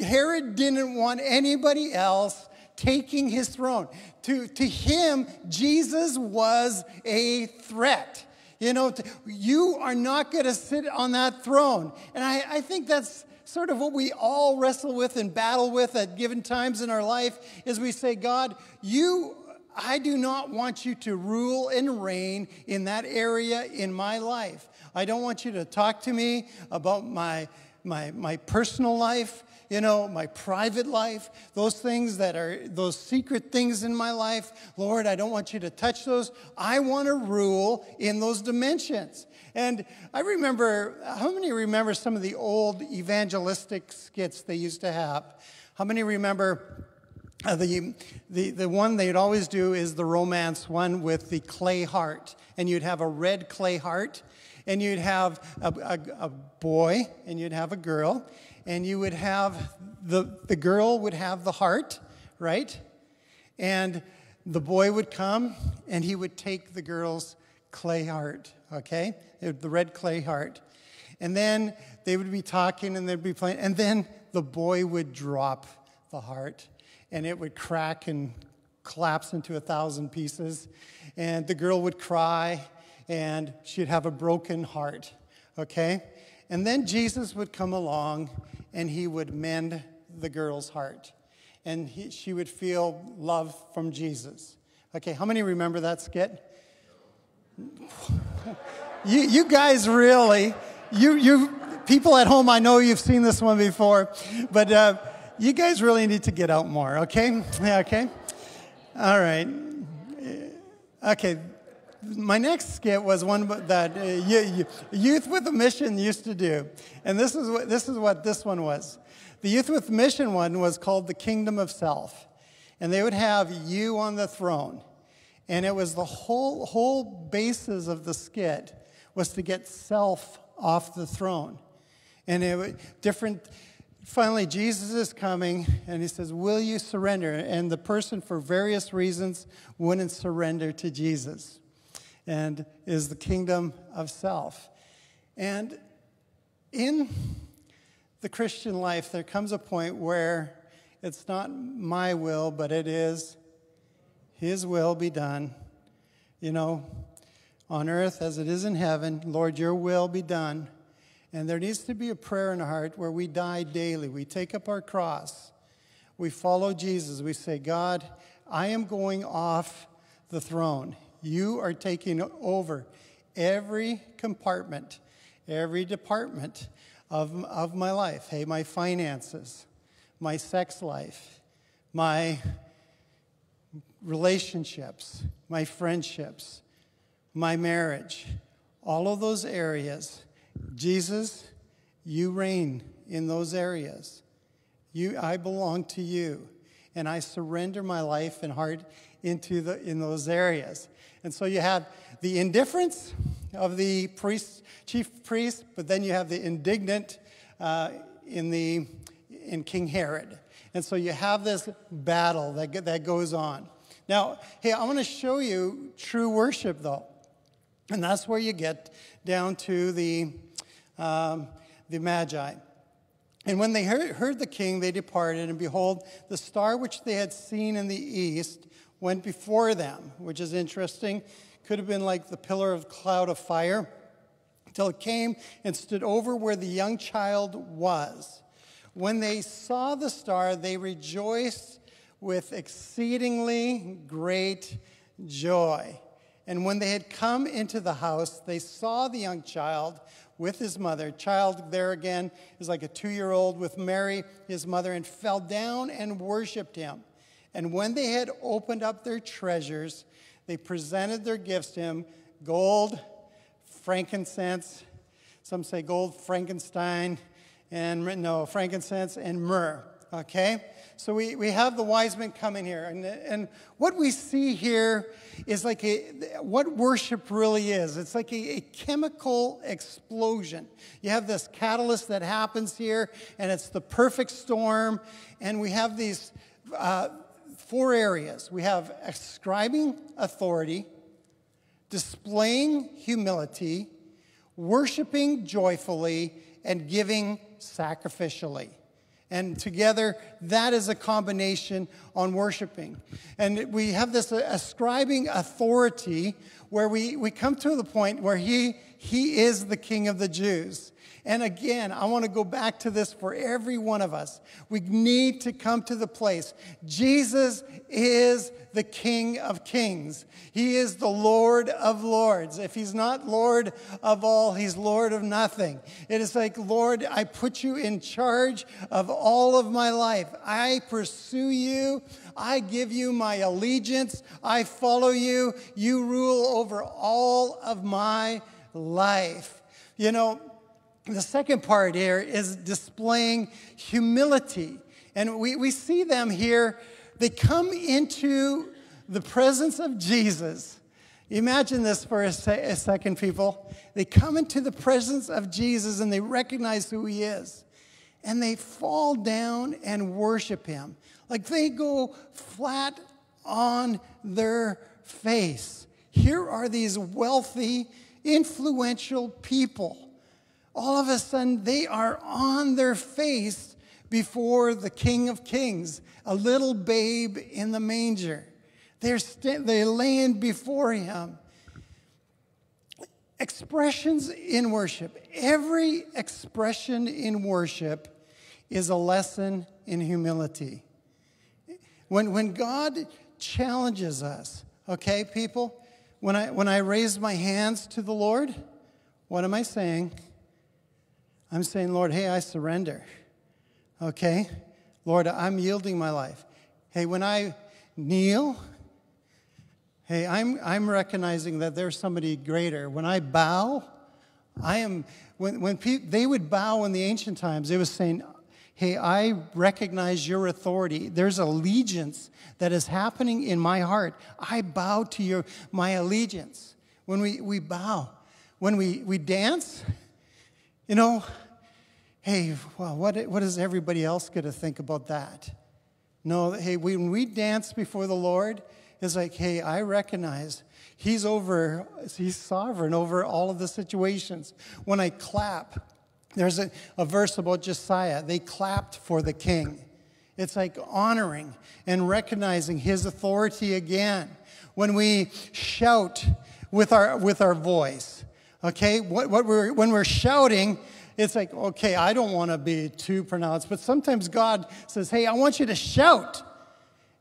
Herod didn't want anybody else taking his throne. To, to him, Jesus was a threat. You know, you are not going to sit on that throne. And I, I think that's sort of what we all wrestle with and battle with at given times in our life is we say, God, you I do not want you to rule and reign in that area in my life. I don't want you to talk to me about my, my, my personal life you know, my private life, those things that are those secret things in my life. Lord, I don't want you to touch those. I want to rule in those dimensions. And I remember, how many remember some of the old evangelistic skits they used to have? How many remember uh, the, the, the one they'd always do is the romance one with the clay heart. And you'd have a red clay heart, and you'd have a, a, a boy, and you'd have a girl, and you would have the, the girl would have the heart, right? And the boy would come and he would take the girl's clay heart, okay? The red clay heart. And then they would be talking and they'd be playing, and then the boy would drop the heart and it would crack and collapse into a thousand pieces. And the girl would cry and she'd have a broken heart, okay? And then Jesus would come along and he would mend the girl's heart. And he, she would feel love from Jesus. Okay, how many remember that skit? you, you guys really, you, you people at home, I know you've seen this one before, but uh, you guys really need to get out more, okay? Yeah, okay? All right. Okay, my next skit was one that uh, Youth with a Mission used to do. And this is, what, this is what this one was. The Youth with a Mission one was called The Kingdom of Self. and they would have you on the throne. And it was the whole, whole basis of the skit was to get self off the throne. And it was different. Finally, Jesus is coming and he says, Will you surrender? And the person, for various reasons, wouldn't surrender to Jesus and is the kingdom of self. And in the Christian life, there comes a point where it's not my will, but it is His will be done. You know, on earth as it is in heaven, Lord, your will be done. And there needs to be a prayer in our heart where we die daily. We take up our cross. We follow Jesus. We say, God, I am going off the throne. You are taking over every compartment, every department of, of my life. Hey, my finances, my sex life, my relationships, my friendships, my marriage, all of those areas. Jesus, you reign in those areas. You, I belong to you, and I surrender my life and heart into the, in those areas. And so you have the indifference of the priest, chief priest, but then you have the indignant uh, in, the, in King Herod. And so you have this battle that, that goes on. Now, hey, I want to show you true worship, though. And that's where you get down to the, um, the Magi. And when they heard, heard, the king, they departed, and behold, the star which they had seen in the east went before them, which is interesting. Could have been like the pillar of cloud of fire, till it came and stood over where the young child was. When they saw the star, they rejoiced with exceedingly great joy. And when they had come into the house, they saw the young child with his mother. Child, there again, is like a two year old with Mary, his mother, and fell down and worshiped him. And when they had opened up their treasures, they presented their gifts to him gold, frankincense, some say gold, Frankenstein, and no, frankincense and myrrh. Okay? So we, we have the wise men coming here. And, and what we see here is like a, what worship really is. It's like a, a chemical explosion. You have this catalyst that happens here, and it's the perfect storm. And we have these uh, four areas we have ascribing authority, displaying humility, worshiping joyfully, and giving sacrificially. And together, that is a combination on worshiping. And we have this ascribing authority where we, we come to the point where he, he is the king of the Jews. And again, I want to go back to this for every one of us. We need to come to the place. Jesus is the King of Kings. He is the Lord of Lords. If He's not Lord of all, He's Lord of nothing. It is like, Lord, I put you in charge of all of my life. I pursue you. I give you my allegiance. I follow you. You rule over all of my life. You know, the second part here is displaying humility. And we, we see them here. They come into the presence of Jesus. Imagine this for a, se- a second, people. They come into the presence of Jesus and they recognize who he is. And they fall down and worship him. Like they go flat on their face. Here are these wealthy, influential people all of a sudden they are on their face before the King of Kings, a little babe in the manger. They're, st- they're laying before him. Expressions in worship. Every expression in worship is a lesson in humility. When, when God challenges us, okay, people, when I, when I raise my hands to the Lord, what am I saying? I'm saying, Lord, hey, I surrender. Okay? Lord, I'm yielding my life. Hey, when I kneel, hey, I'm, I'm recognizing that there's somebody greater. When I bow, I am, when, when pe- they would bow in the ancient times, they was saying, hey, I recognize your authority. There's allegiance that is happening in my heart. I bow to your, my allegiance. When we, we bow, when we, we dance, you know, hey, well, what, what is everybody else going to think about that? No, hey, when we dance before the Lord, it's like, hey, I recognize He's over, He's sovereign over all of the situations. When I clap, there's a, a verse about Josiah. They clapped for the king. It's like honoring and recognizing his authority again. When we shout with our, with our voice, okay, what, what we're, when we're shouting, it's like, okay, I don't want to be too pronounced, but sometimes God says, hey, I want you to shout.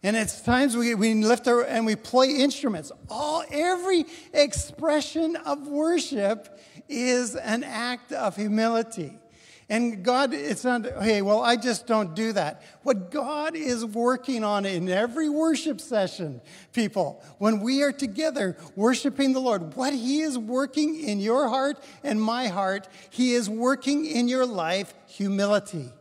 And it's times we, we lift our and we play instruments. All every expression of worship is an act of humility. And God, it's not, hey, well, I just don't do that. What God is working on in every worship session, people, when we are together worshiping the Lord, what He is working in your heart and my heart, He is working in your life humility.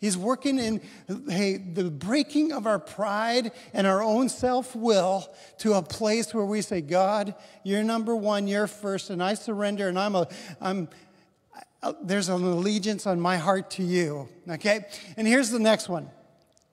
He's working in hey, the breaking of our pride and our own self will to a place where we say, God, you're number one, you're first, and I surrender, and I'm a, I'm, Uh, there's an allegiance on my heart to you. Okay? And here's the next one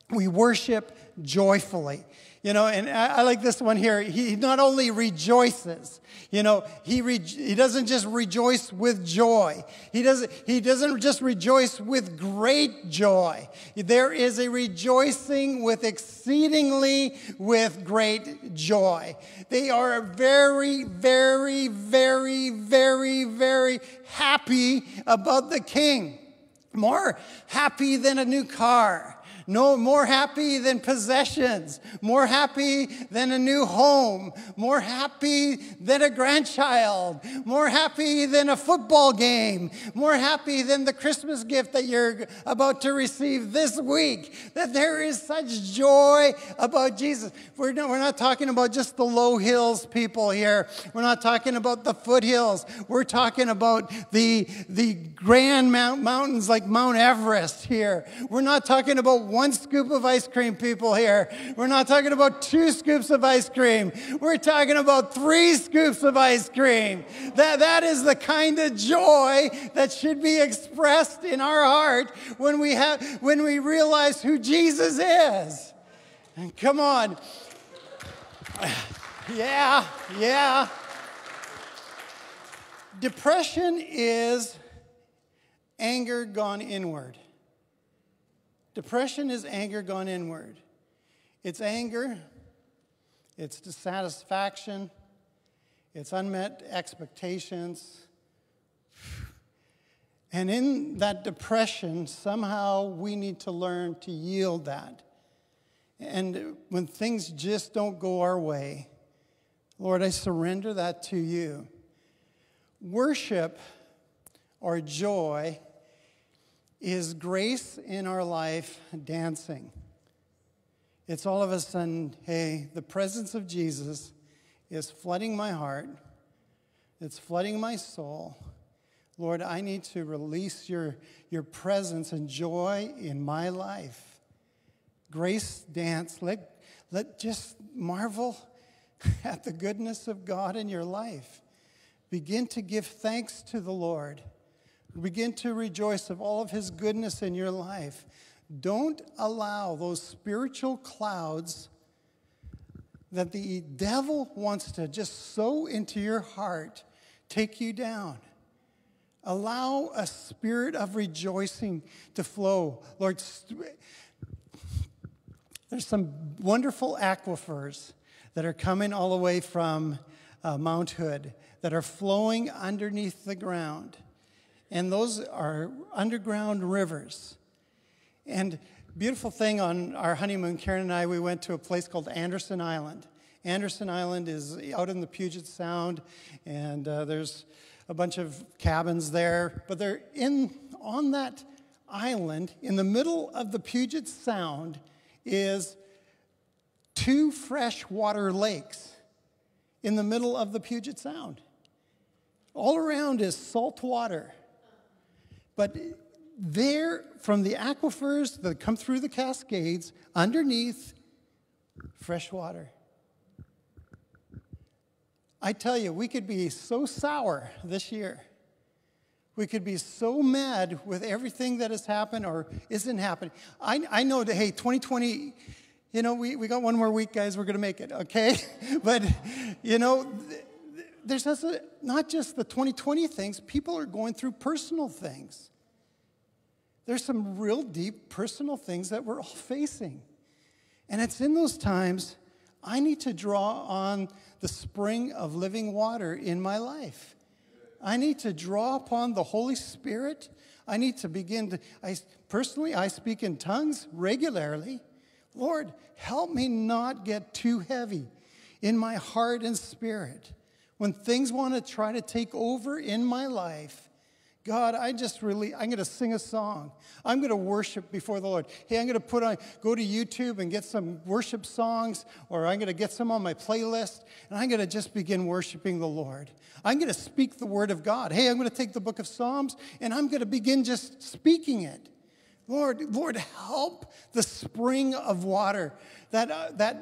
we worship joyfully. You know, and I, I, like this one here. He not only rejoices, you know, he, re, he doesn't just rejoice with joy. He doesn't, he doesn't just rejoice with great joy. There is a rejoicing with exceedingly with great joy. They are very, very, very, very, very happy about the king. More happy than a new car no more happy than possessions, more happy than a new home, more happy than a grandchild, more happy than a football game, more happy than the Christmas gift that you're about to receive this week. That there is such joy about Jesus. We're not, we're not talking about just the low hills people here. We're not talking about the foothills. We're talking about the, the grand mount, mountains like Mount Everest here. We're not talking about one scoop of ice cream, people here. We're not talking about two scoops of ice cream. We're talking about three scoops of ice cream. That, that is the kind of joy that should be expressed in our heart when we, have, when we realize who Jesus is. And come on. Yeah, yeah. Depression is anger gone inward. Depression is anger gone inward. It's anger, it's dissatisfaction, it's unmet expectations. And in that depression, somehow we need to learn to yield that. And when things just don't go our way, Lord, I surrender that to you. Worship or joy is grace in our life dancing. It's all of a sudden, hey, the presence of Jesus is flooding my heart, it's flooding my soul. Lord, I need to release your, your presence and joy in my life. Grace dance. Let, let just marvel at the goodness of God in your life. Begin to give thanks to the Lord. Begin to rejoice of all of His goodness in your life. Don't allow those spiritual clouds that the devil wants to just sow into your heart take you down. Allow a spirit of rejoicing to flow. Lord, there's some wonderful aquifers that are coming all the way from uh, Mount Hood that are flowing underneath the ground and those are underground rivers. And beautiful thing on our honeymoon, Karen and I, we went to a place called Anderson Island. Anderson Island is out in the Puget Sound, and uh, there's a bunch of cabins there. But they're in on that island, in the middle of the Puget Sound, is two freshwater lakes in the middle of the Puget Sound. All around is salt water. But there, from the aquifers that come through the Cascades, underneath fresh water. I tell you, we could be so sour this year. We could be so mad with everything that has happened or isn't happening. I, I know that, hey, 2020, you know, we, we got one more week, guys, we're going to make it, okay? but, you know, there's not just the 2020 things, people are going through personal things. There's some real deep personal things that we're all facing. And it's in those times I need to draw on the spring of living water in my life. I need to draw upon the Holy Spirit. I need to begin to, I personally, I speak in tongues regularly. Lord, help me not get too heavy in my heart and spirit. When things want to try to take over in my life, God, I just really, I'm going to sing a song. I'm going to worship before the Lord. Hey, I'm going to put on, go to YouTube and get some worship songs, or I'm going to get some on my playlist, and I'm going to just begin worshiping the Lord. I'm going to speak the word of God. Hey, I'm going to take the book of Psalms, and I'm going to begin just speaking it. Lord, Lord, help the spring of water that, uh, that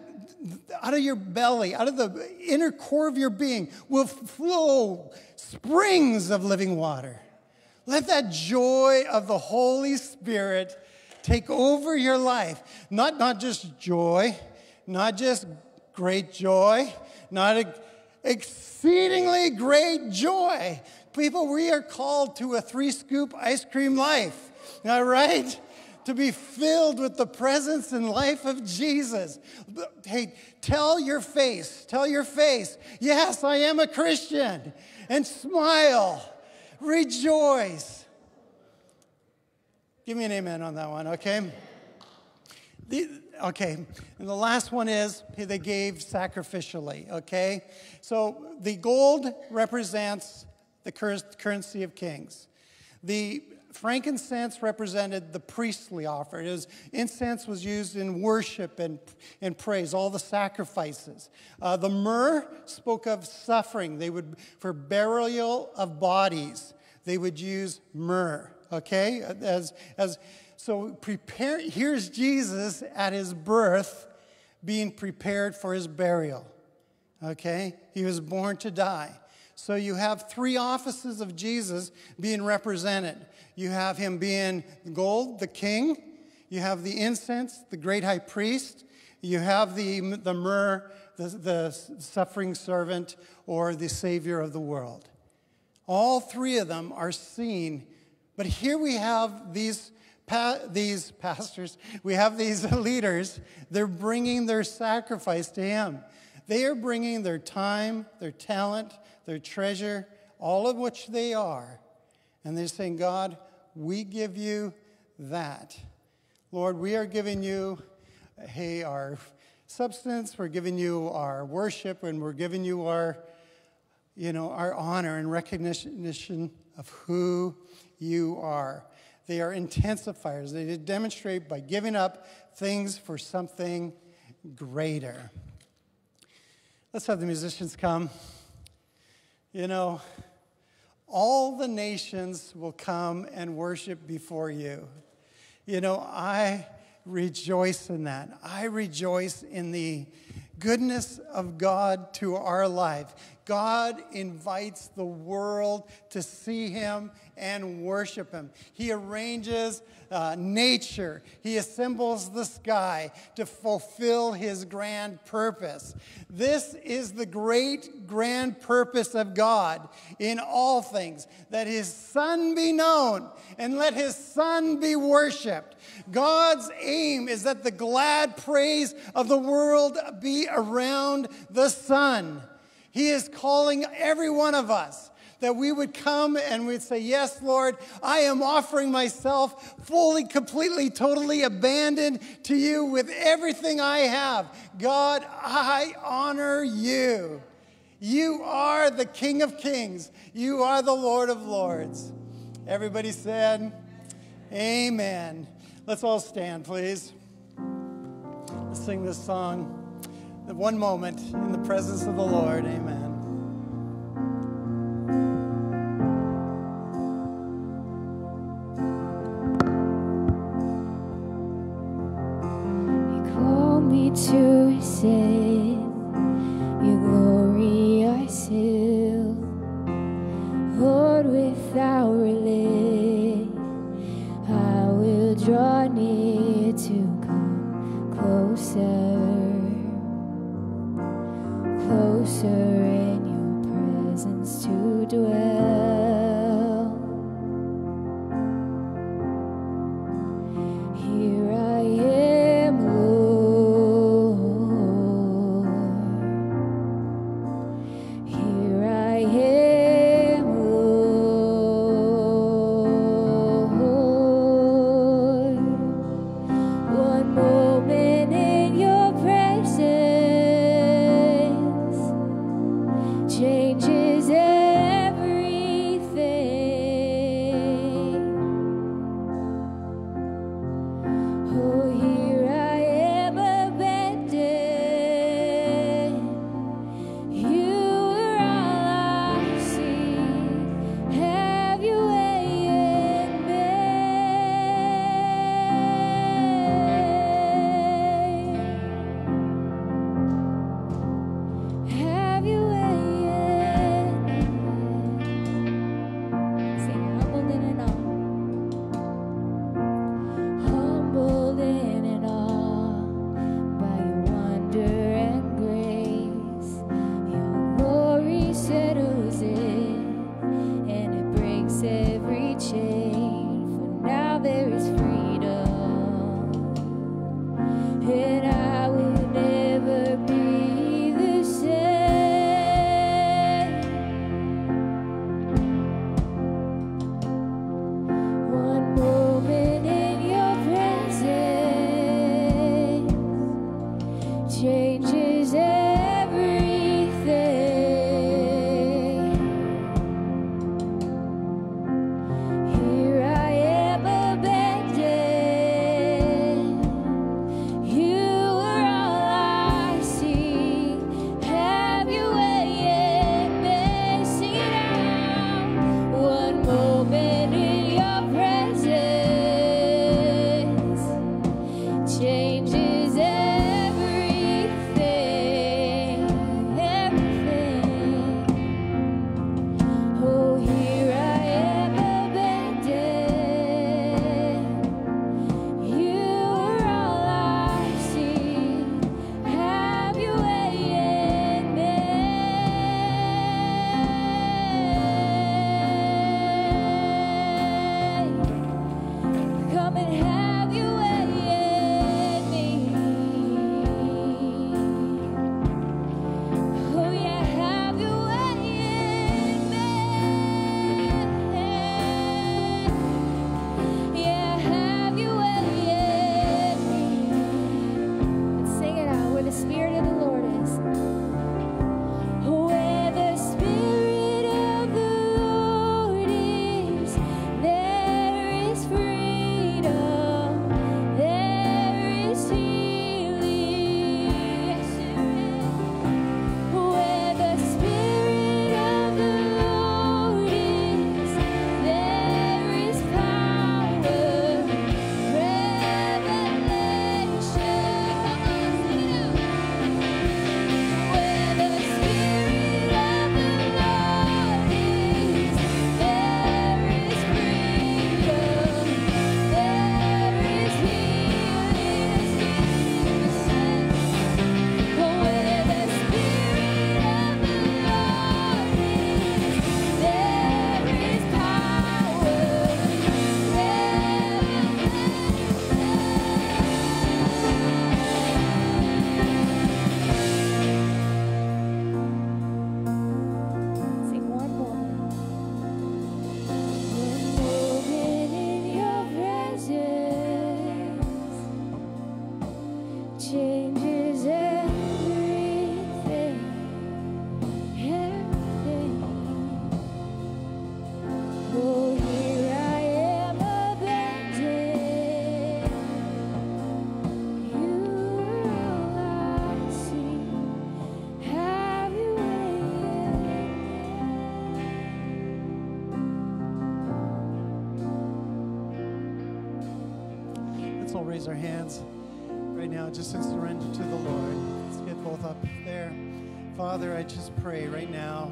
out of your belly, out of the inner core of your being, will flow springs of living water. Let that joy of the Holy Spirit take over your life. Not, not just joy, not just great joy, not exceedingly great joy. People, we are called to a three scoop ice cream life. All right? To be filled with the presence and life of Jesus. Hey, tell your face, tell your face, yes, I am a Christian, and smile Rejoice. Give me an amen on that one, okay? The, okay, and the last one is they gave sacrificially, okay? So the gold represents the currency of kings. The frankincense represented the priestly offering. Was, incense was used in worship and, and praise, all the sacrifices. Uh, the myrrh spoke of suffering. They would, for burial of bodies, they would use myrrh, okay? As, as, so prepare, here's Jesus at his birth being prepared for his burial, okay? He was born to die. So you have three offices of Jesus being represented. You have him being gold, the king. You have the incense, the great high priest. You have the, the myrrh, the, the suffering servant, or the savior of the world. All three of them are seen. But here we have these, pa- these pastors, we have these leaders. They're bringing their sacrifice to him. They are bringing their time, their talent, their treasure, all of which they are. And they're saying, God, we give you that. Lord, we are giving you, hey, our substance, we're giving you our worship, and we're giving you our, you know, our honor and recognition of who you are. They are intensifiers. They demonstrate by giving up things for something greater. Let's have the musicians come. You know, all the nations will come and worship before you. You know, I rejoice in that. I rejoice in the goodness of God to our life. God invites the world to see him and worship him. He arranges uh, nature, he assembles the sky to fulfill his grand purpose. This is the great grand purpose of God in all things that his Son be known and let his Son be worshiped. God's aim is that the glad praise of the world be around the Son. He is calling every one of us that we would come and we'd say, Yes, Lord, I am offering myself fully, completely, totally abandoned to you with everything I have. God, I honor you. You are the King of Kings, you are the Lord of Lords. Everybody said, Amen. Let's all stand, please. Let's sing this song one moment in the presence of the Lord. Amen. Father, I just pray right now,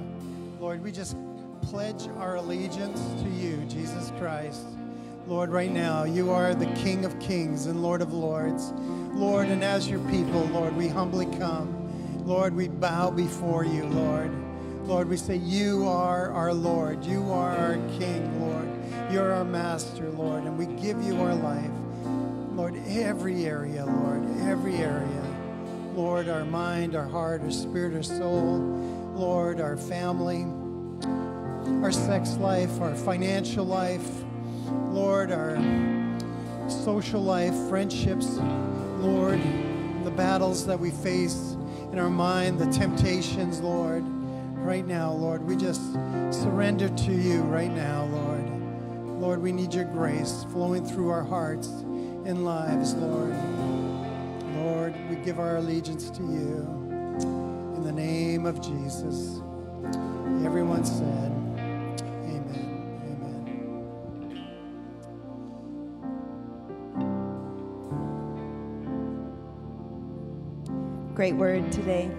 Lord, we just pledge our allegiance to you, Jesus Christ. Lord, right now, you are the King of kings and Lord of lords. Lord, and as your people, Lord, we humbly come. Lord, we bow before you, Lord. Lord, we say, You are our Lord. You are our King, Lord. You're our Master, Lord, and we give you our life. Lord, every area, Lord, every area. Lord, our mind, our heart, our spirit, our soul. Lord, our family, our sex life, our financial life. Lord, our social life, friendships. Lord, the battles that we face in our mind, the temptations, Lord. right now, Lord. We just surrender to you right now, Lord. Lord, we need your grace flowing through our hearts and lives, Lord. Lord, we give our allegiance to you. In the name of Jesus. Everyone said, Amen. Amen. Great word today.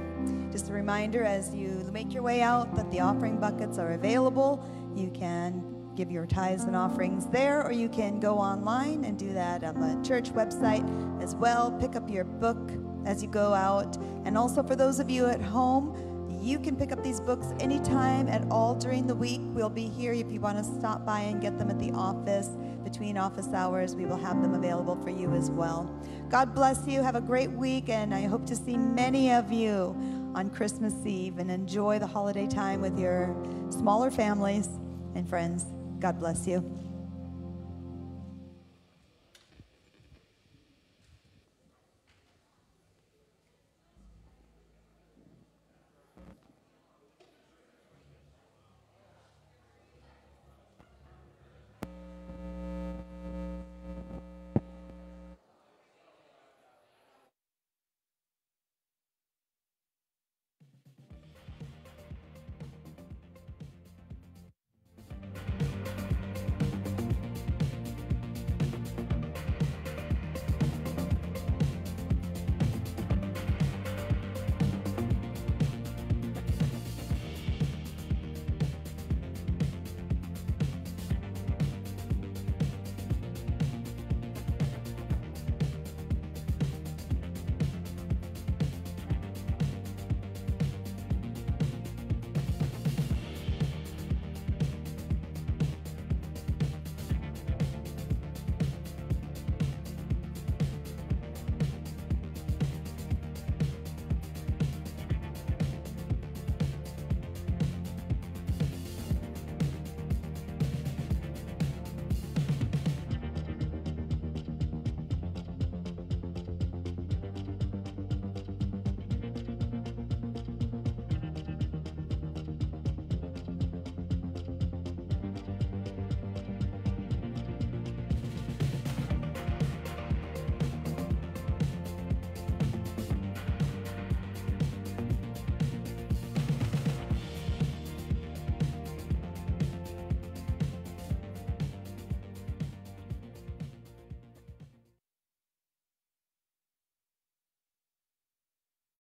Just a reminder as you make your way out that the offering buckets are available. You can give your tithes and offerings there, or you can go online and do that on the church website as well. Pick up your book as you go out. And also for those of you at home, you can pick up these books anytime at all during the week. We'll be here if you want to stop by and get them at the office between office hours. We will have them available for you as well. God bless you. Have a great week, and I hope to see many of you on Christmas Eve and enjoy the holiday time with your smaller families and friends. God bless you.